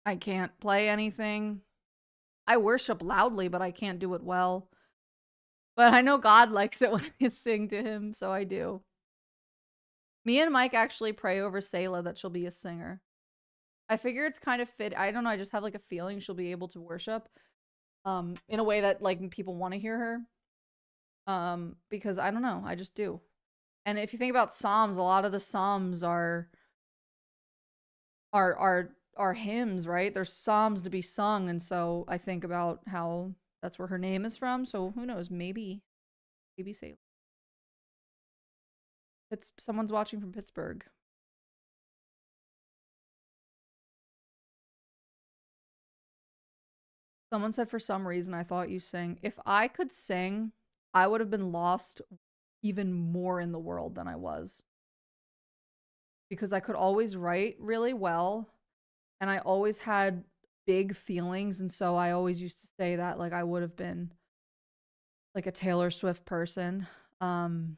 I can't play anything. I worship loudly, but I can't do it well. But I know God likes it when I sing to him, so I do. Me and Mike actually pray over Selah that she'll be a singer. I figure it's kind of fit. I don't know. I just have like a feeling she'll be able to worship um in a way that like people want to hear her. Um because I don't know, I just do. And if you think about psalms, a lot of the psalms are are are are hymns, right? There's psalms to be sung, and so I think about how that's where her name is from. So who knows? Maybe, maybe say it's someone's watching from Pittsburgh. Someone said for some reason I thought you sang. If I could sing, I would have been lost even more in the world than I was. Because I could always write really well and I always had big feelings and so I always used to say that like I would have been like a Taylor Swift person. Um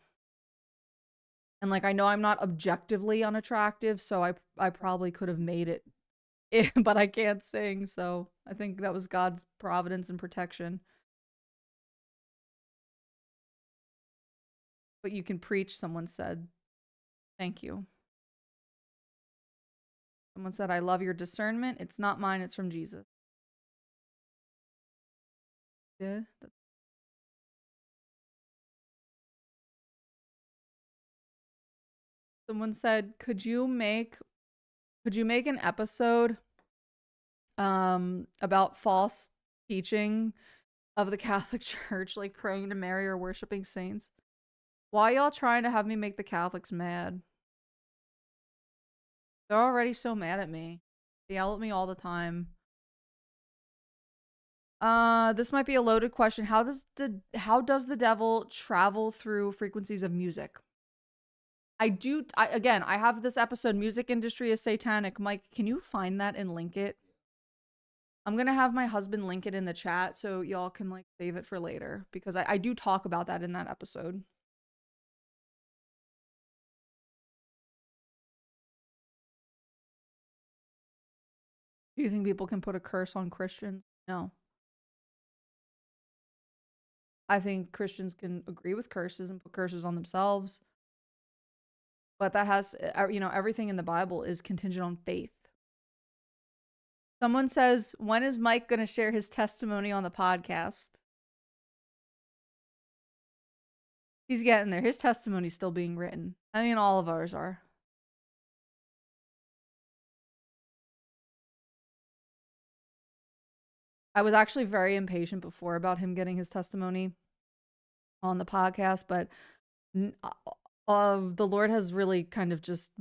and like I know I'm not objectively unattractive, so I I probably could have made it but I can't sing, so I think that was God's providence and protection. But you can preach, someone said. Thank you. Someone said, I love your discernment. It's not mine, it's from Jesus. Yeah. Someone said, could you make could you make an episode um about false teaching of the Catholic Church, like praying to Mary or worshiping saints? Why y'all trying to have me make the Catholics mad? They're already so mad at me. They yell at me all the time. Uh, this might be a loaded question. How does the how does the devil travel through frequencies of music? I do. I, again, I have this episode. Music industry is satanic. Mike, can you find that and link it? I'm gonna have my husband link it in the chat so y'all can like save it for later because I, I do talk about that in that episode. Do you think people can put a curse on Christians? No. I think Christians can agree with curses and put curses on themselves. But that has, eh, you know, everything in the Bible is contingent on faith. Someone says, when is Mike going to share his testimony on the podcast? He's getting there. His testimony's still being written. I mean, all of ours are. I was actually very impatient before about him getting his testimony on the podcast, but uh, the Lord has really kind of just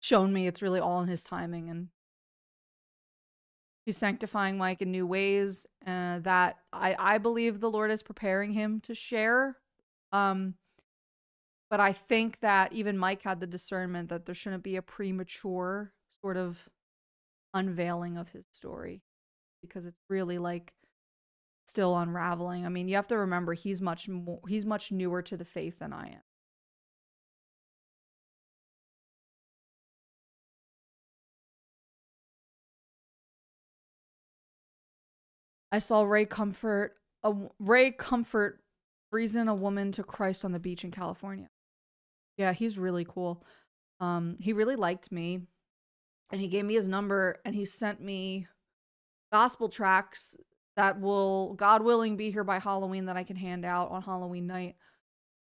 shown me it's really all in his timing and he's sanctifying Mike in new ways uh, that I, I believe the Lord is preparing him to share. Um, but I think that even Mike had the discernment that there shouldn't be a premature sort of unveiling of his story because it's really like still unraveling. I mean, you have to remember he's much more he's much newer to the faith than I am. I saw Ray Comfort a Ray Comfort reason a woman to Christ on the beach in California. Yeah, he's really cool. Um he really liked me and he gave me his number and he sent me gospel tracks that will, God willing, be here by Halloween that I can hand out on Halloween night.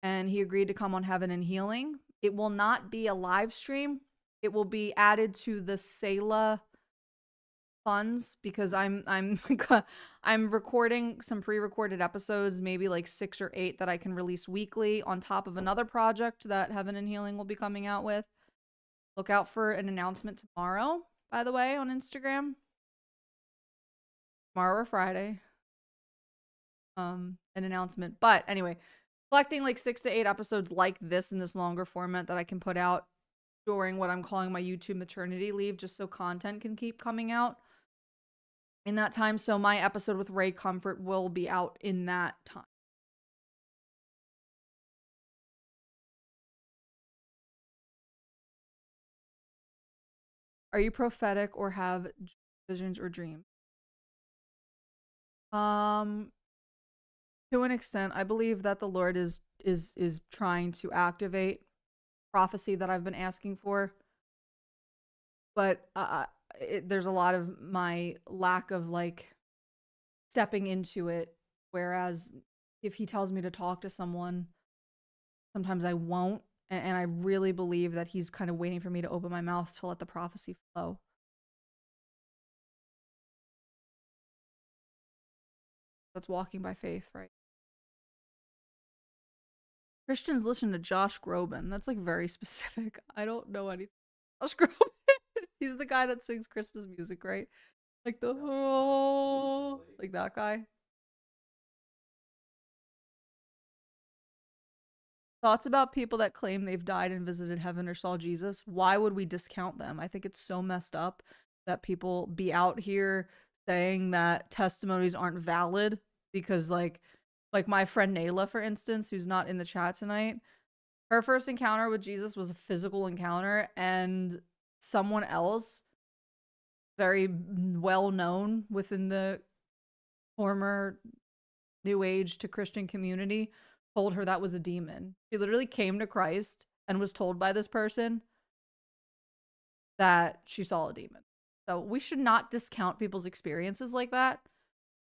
And he agreed to come on Heaven and Healing. It will not be a live stream. It will be added to the Selah funds because I'm I'm I'm recording some pre-recorded episodes, maybe like 6 or 8 that I can release weekly on top of another project that Heaven and Healing will be coming out with. Look out for an announcement tomorrow, by the way, on Instagram tomorrow or Friday. Um, an announcement. But anyway, collecting like six to eight episodes like this in this longer format that I can put out during what I'm calling my YouTube maternity leave, just so content can keep coming out in that time. So my episode with Ray Comfort will be out in that time. Are you prophetic or have visions or dreams? Um to an extent, I believe that the Lord is is is trying to activate prophecy that I've been asking for. But uh, it, there's a lot of my lack of like stepping into it whereas if he tells me to talk to someone sometimes I won't and, and I really believe that he's kind of waiting for me to open my mouth to let the prophecy flow. That's walking by faith, right? Christians listen to Josh Groban. That's like very specific. I don't know anything. Josh Groban. He's the guy that sings Christmas music, right? Like the oh, like that guy. Thoughts about people that claim they've died and visited heaven or saw Jesus? Why would we discount them? I think it's so messed up that people be out here saying that testimonies aren't valid because like like my friend Nayla for instance who's not in the chat tonight her first encounter with Jesus was a physical encounter and someone else very well known within the former new age to Christian community told her that was a demon. She literally came to Christ and was told by this person that she saw a demon. We should not discount people's experiences like that.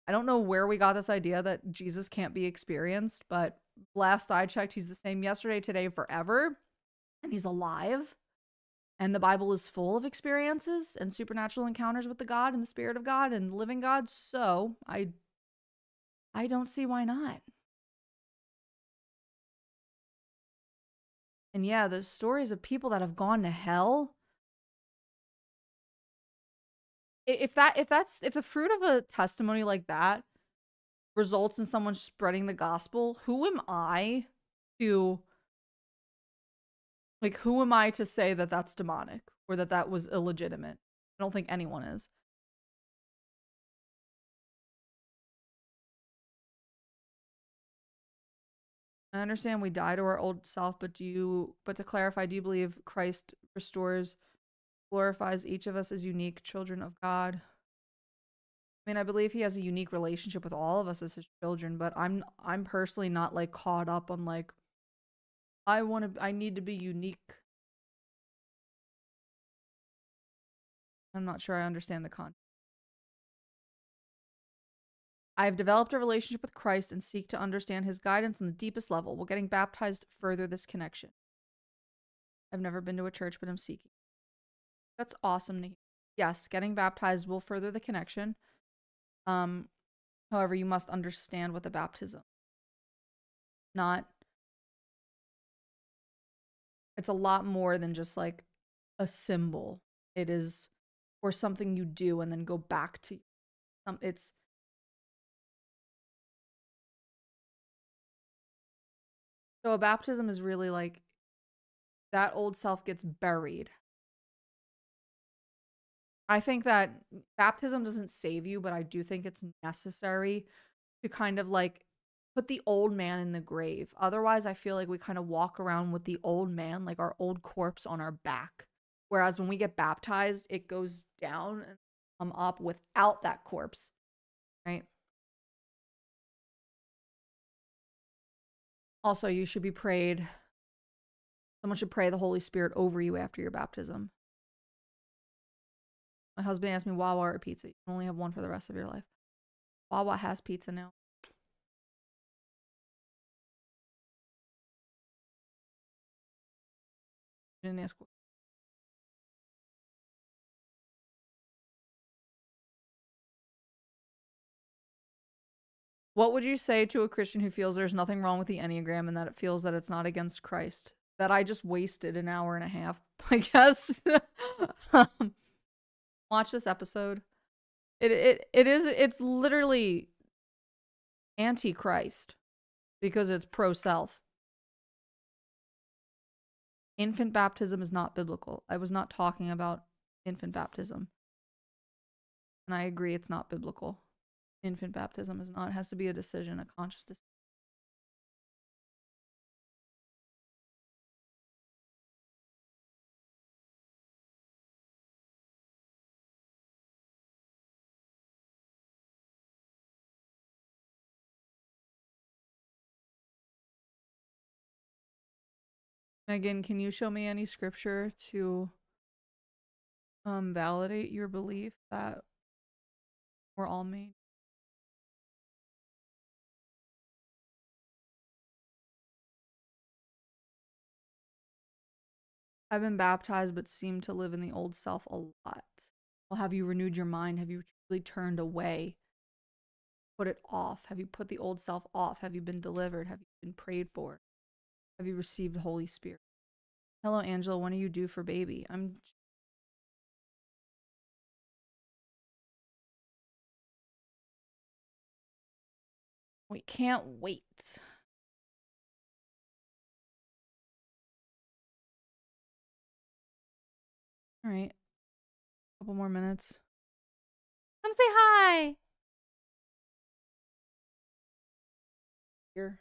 I don't know where we got this idea that Jesus can't be experienced, but last I checked, he's the same yesterday, today, forever. And he's alive. And the Bible is full of experiences and supernatural encounters with the God and the Spirit of God and the living God. So I I don't see why not. And yeah, the stories of people that have gone to hell if that if that's if the fruit of a testimony like that results in someone spreading the gospel, who am I to like who am I to say that that's demonic or that that was illegitimate? I don't think anyone is. I understand we die to our old self, but do you but to clarify, do you believe Christ restores glorifies each of us as unique children of God. I mean, I believe he has a unique relationship with all of us as his children, but I'm I'm personally not like caught up on like I want to I need to be unique. I'm not sure I understand the context. I have developed a relationship with Christ and seek to understand his guidance on the deepest level. Will getting baptized further this connection? I've never been to a church, but I'm seeking. That's awesome to hear. Yes, getting baptized will further the connection. Um, however, you must understand what the baptism not it's a lot more than just like a symbol. It is or something you do and then go back to um it's so a baptism is really like that old self gets buried. I think that baptism doesn't save you, but I do think it's necessary to kind of like put the old man in the grave. Otherwise, I feel like we kind of walk around with the old man, like our old corpse on our back. Whereas when we get baptized, it goes down and come up without that corpse, right? Also, you should be prayed. Someone should pray the Holy Spirit over you after your baptism. My husband asked me Wawa or pizza. You only have one for the rest of your life. Wawa has pizza now. didn't ask. What would you say to a Christian who feels there's nothing wrong with the Enneagram and that it feels that it's not against Christ? That I just wasted an hour and a half, I guess. um, watch this episode. It it it is it's literally anti-Christ because it's pro-self. Infant baptism is not biblical. I was not talking about infant baptism. And I agree it's not biblical. Infant baptism is not. It has to be a decision, a conscious decision. Megan, can you show me any scripture to um validate your belief that we're all made? I've been baptized but seem to live in the old self a lot. Well, have you renewed your mind? Have you truly turned away? Put it off? Have you put the old self off? Have you been delivered? Have you been prayed for? Have you received the Holy Spirit? Hello, Angela. When are you due for baby? I'm. We can't wait. All right. A Couple more minutes. Come say hi. Here.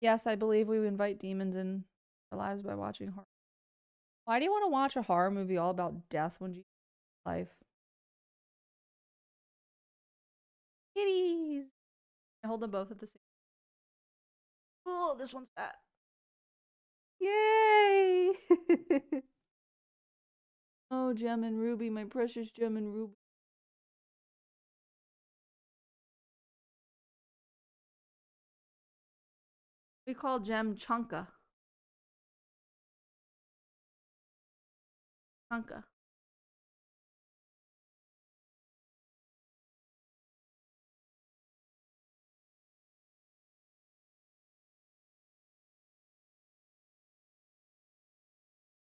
Yes, I believe we invite demons in our lives by watching horror. Why do you want to watch a horror movie all about death when you life? Kitties. I hold them both at the same. Oh, this one's fat. Yay! oh, Gem and Ruby, my precious Gem and Ruby. We call Gem Chunka. Chunka.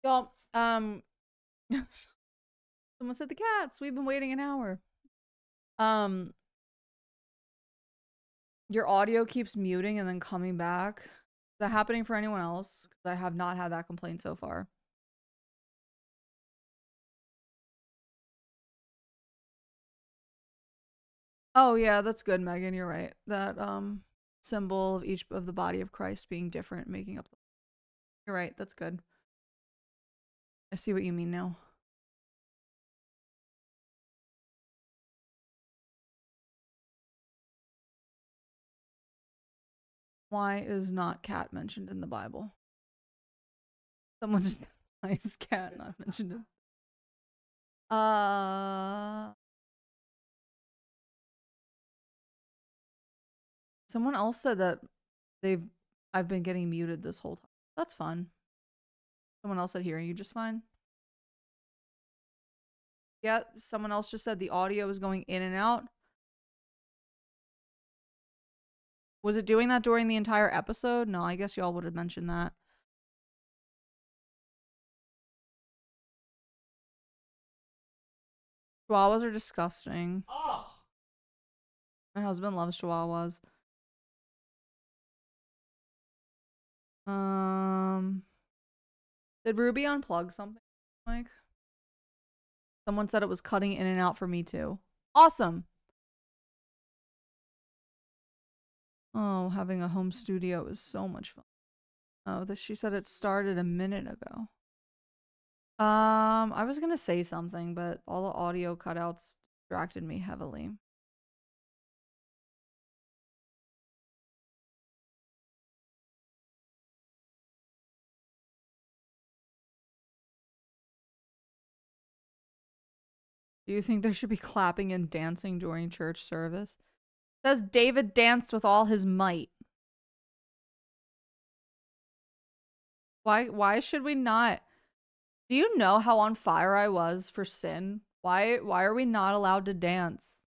Y'all, um, someone said the cats. We've been waiting an hour. Um, your audio keeps muting and then coming back. Is that happening for anyone else? I have not had that complaint so far. Oh yeah, that's good, Megan. You're right. That um symbol of each of the body of Christ being different, making up. The... You're right. That's good. I see what you mean now. Why is not cat mentioned in the Bible? Someone just Nice cat, not mentioned it. Uh Someone else said that they've I've been getting muted this whole time. That's fun. Someone else said hearing you just fine. Yeah, someone else just said the audio is going in and out. Was it doing that during the entire episode? No, I guess y'all would have mentioned that. Chihuahuas are disgusting. Oh. My husband loves chihuahuas. Um, did Ruby unplug something, Mike? Someone said it was cutting in and out for me too. Awesome. Oh, having a home studio is so much fun. Oh, this she said it started a minute ago. Um, I was gonna say something, but all the audio cutouts distracted me heavily. Do you think there should be clapping and dancing during church service? Says David danced with all his might. Why why should we not? Do you know how on fire I was for sin? Why why are we not allowed to dance?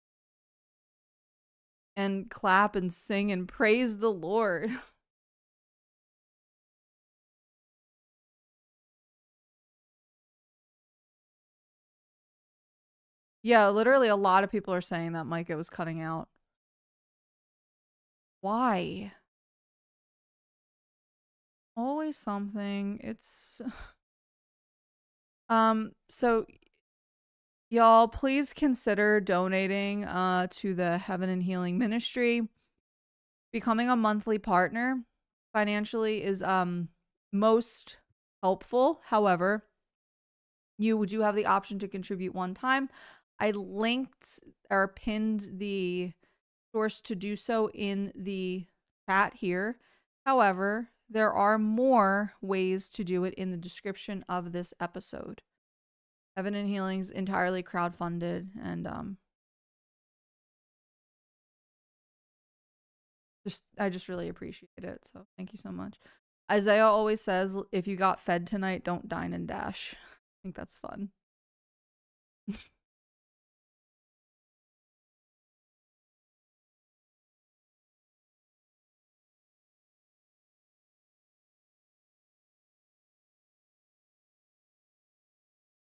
And clap and sing and praise the Lord. Yeah, literally a lot of people are saying that Micah was cutting out. Why? Always something. It's um so y'all please consider donating uh to the Heaven and Healing Ministry. Becoming a monthly partner financially is um most helpful. However, you do have the option to contribute one time. I linked or pinned the source to do so in the chat here. However, there are more ways to do it in the description of this episode. Heaven and Healing's entirely crowdfunded and um just I just really appreciate it. So thank you so much. Isaiah always says if you got fed tonight, don't dine and dash. I think that's fun.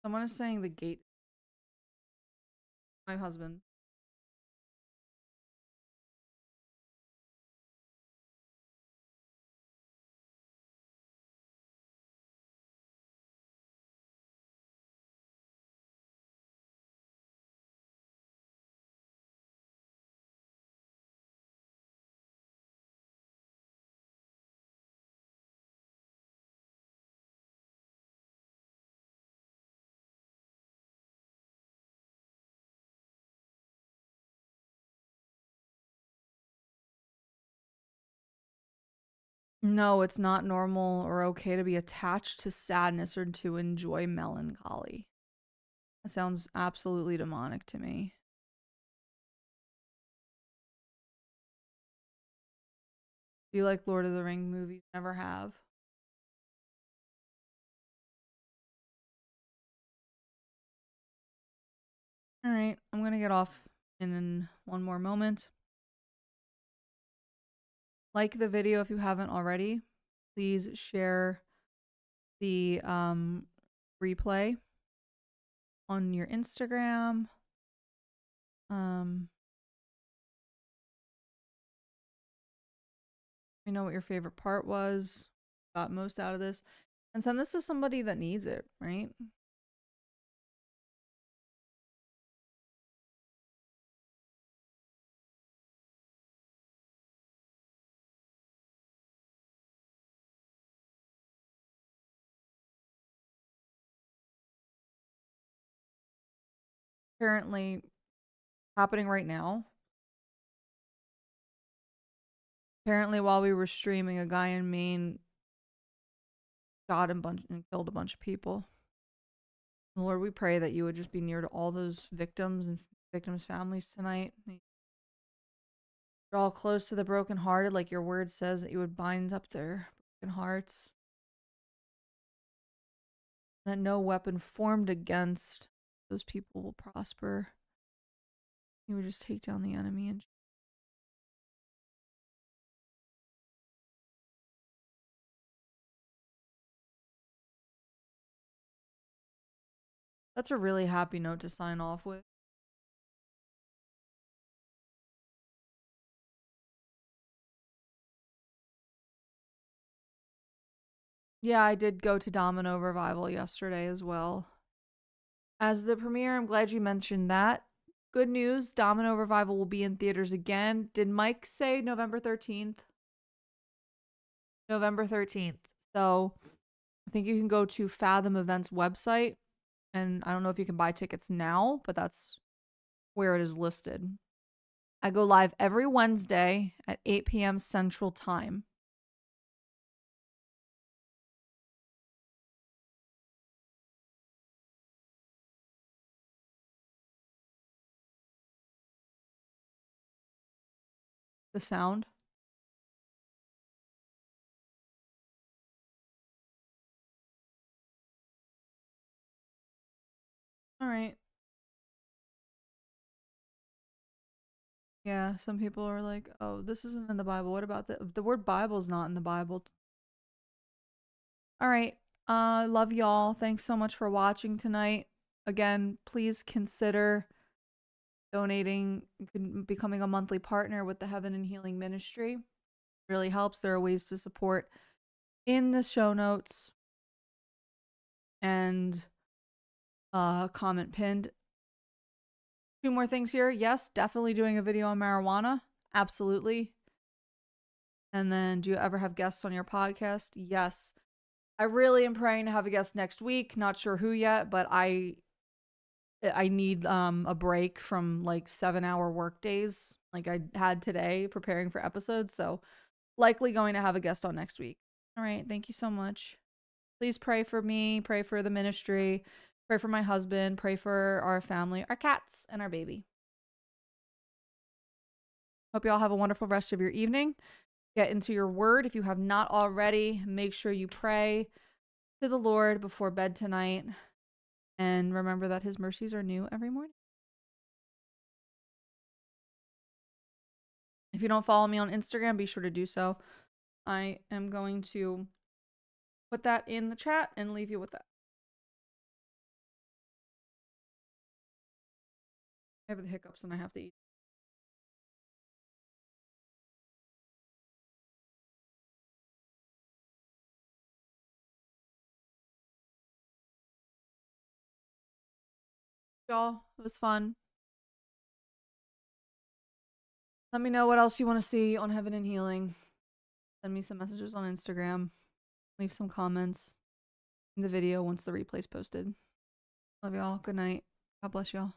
Someone is saying the gate. My husband. No, it's not normal or okay to be attached to sadness or to enjoy melancholy. That sounds absolutely demonic to me. Do you like Lord of the Ring movies? Never have. All right, I'm going to get off in one more moment. Like the video if you haven't already. Please share the um, replay on your Instagram. Um, you know what your favorite part was, got most out of this, and send this to somebody that needs it, right? Currently happening right now. Apparently, while we were streaming, a guy in Maine shot and bunch and killed a bunch of people. Lord, we pray that you would just be near to all those victims and victims' families tonight. Draw close to the brokenhearted, like your word says that you would bind up their broken hearts. That no weapon formed against those people will prosper. You would just take down the enemy and That's a really happy note to sign off with. Yeah, I did go to Domino Revival yesterday as well. As the premiere, I'm glad you mentioned that. Good news, Domino Revival will be in theaters again. Did Mike say November 13th? November 13th. So I think you can go to Fathom Events website and I don't know if you can buy tickets now, but that's where it is listed. I go live every Wednesday at 8 p.m. Central Time. The sound. All right. Yeah, some people are like, "Oh, this isn't in the Bible. What about the the word Bible's not in the Bible?" All right. Uh love y'all. Thanks so much for watching tonight. Again, please consider donating, becoming a monthly partner with the Heaven and Healing Ministry. Really helps. There are ways to support in the show notes. And uh, comment pinned. Two more things here. Yes, definitely doing a video on marijuana. Absolutely. And then, do you ever have guests on your podcast? Yes. I really am praying to have a guest next week. Not sure who yet, but I I need um a break from like 7-hour work days like I had today preparing for episodes, so likely going to have a guest on next week. All right, thank you so much. Please pray for me, pray for the ministry. Pray for my husband. Pray for our family, our cats, and our baby. Hope you all have a wonderful rest of your evening. Get into your word. If you have not already, make sure you pray to the Lord before bed tonight. And remember that his mercies are new every morning. If you don't follow me on Instagram, be sure to do so. I am going to put that in the chat and leave you with that. I have the hiccups and I have to eat. Y'all, it was fun. Let me know what else you want to see on Heaven and Healing. Send me some messages on Instagram. Leave some comments in the video once the replay's posted. Love y'all. Good night. God bless y'all.